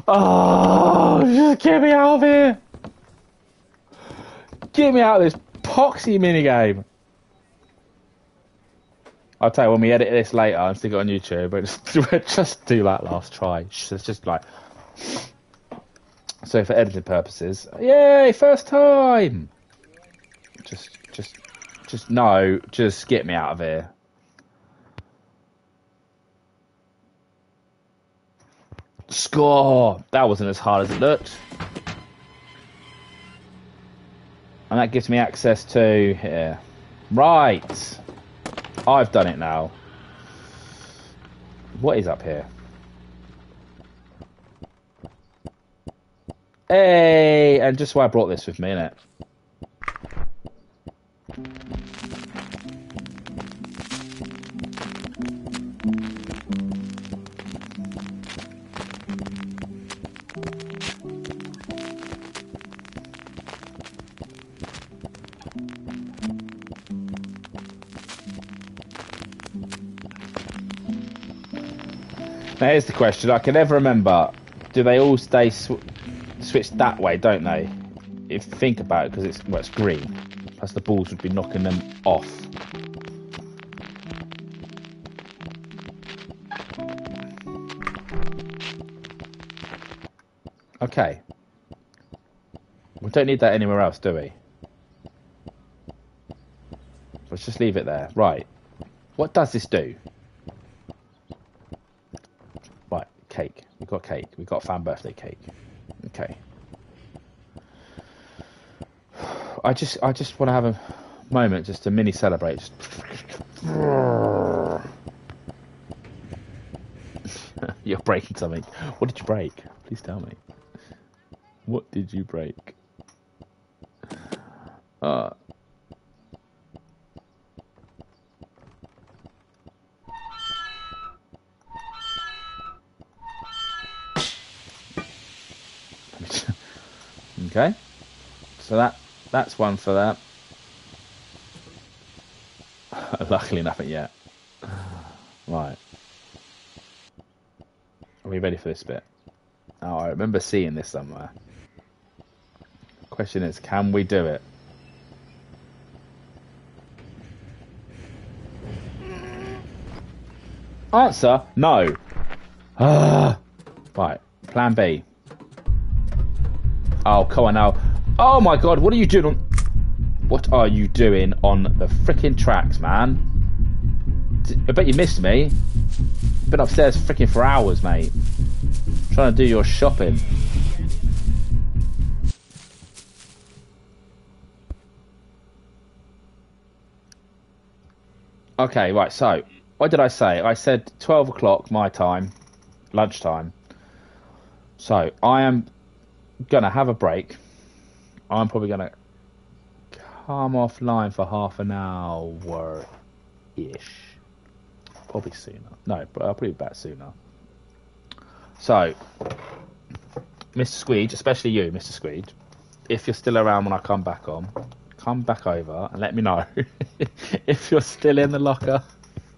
oh, just get me out of here. Get me out this poxy minigame. I'll tell you when we edit this later and stick it on YouTube, but just, just do that last try. It's just like so for editing purposes. Yay, first time. Just, just, just no. Just get me out of here. Score. That wasn't as hard as it looked. And that gives me access to here. Right. I've done it now. What is up here? Hey, and just why I brought this with me, innit? Now here's the question: I can never remember. Do they all stay sw- switched that way? Don't they? If you think about it, because it's well, it's green. Plus the balls would be knocking them off. Okay. We don't need that anywhere else, do we? Let's just leave it there. Right. What does this do? Right, cake. We've got fan birthday cake. Okay. I just I just want to have a moment just to mini celebrate. You're breaking something. What did you break? Please tell me. What did you break? That's one for that. Luckily nothing yet. Right. Are we ready for this bit? Oh, I remember seeing this somewhere. Question is, can we do it? Answer, no. Right, plan B. Oh, come on now. Oh my god, what are you doing on... What are you doing on the freaking tracks, man? I bet you missed me. Been upstairs freaking for hours, mate. Trying to do your shopping. Okay, right, so, what did I say? I said 12 o'clock my time, lunchtime. So, I am gonna have a break. I'm probably gonna come offline for half an hour ish. Probably sooner. No, but I'll probably be back sooner. So, Mr. Squeege, especially you, Mr. Squeege, if you're still around when I come back on, come back over and let me know if you're still in the locker.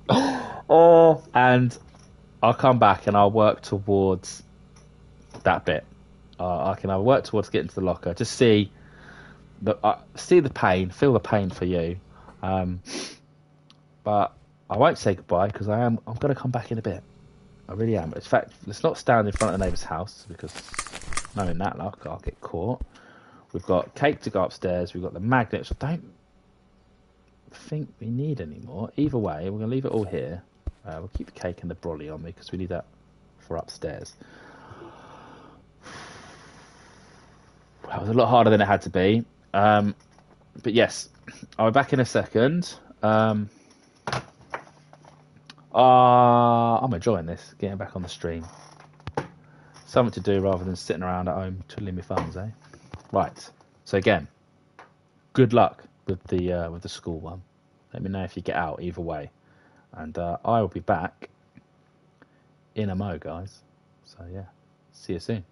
or and I'll come back and I'll work towards that bit. Uh, I can either work towards getting to the locker, just see the uh, see the pain, feel the pain for you. Um, but I won't say goodbye because I am. I'm going to come back in a bit. I really am. In fact, let's not stand in front of the neighbour's house because knowing that luck, I'll get caught. We've got cake to go upstairs. We've got the magnets. I don't think we need any more. Either way, we're going to leave it all here. Uh, we'll keep the cake and the brolly on me because we need that for upstairs. That was a lot harder than it had to be. Um, but yes, I'll be back in a second. Um, uh, I'm enjoying this, getting back on the stream. Something to do rather than sitting around at home twiddling my thumbs, eh? Right. So again, good luck with the uh, with the school one. Let me know if you get out either way, and uh, I will be back in a mo, guys. So yeah, see you soon.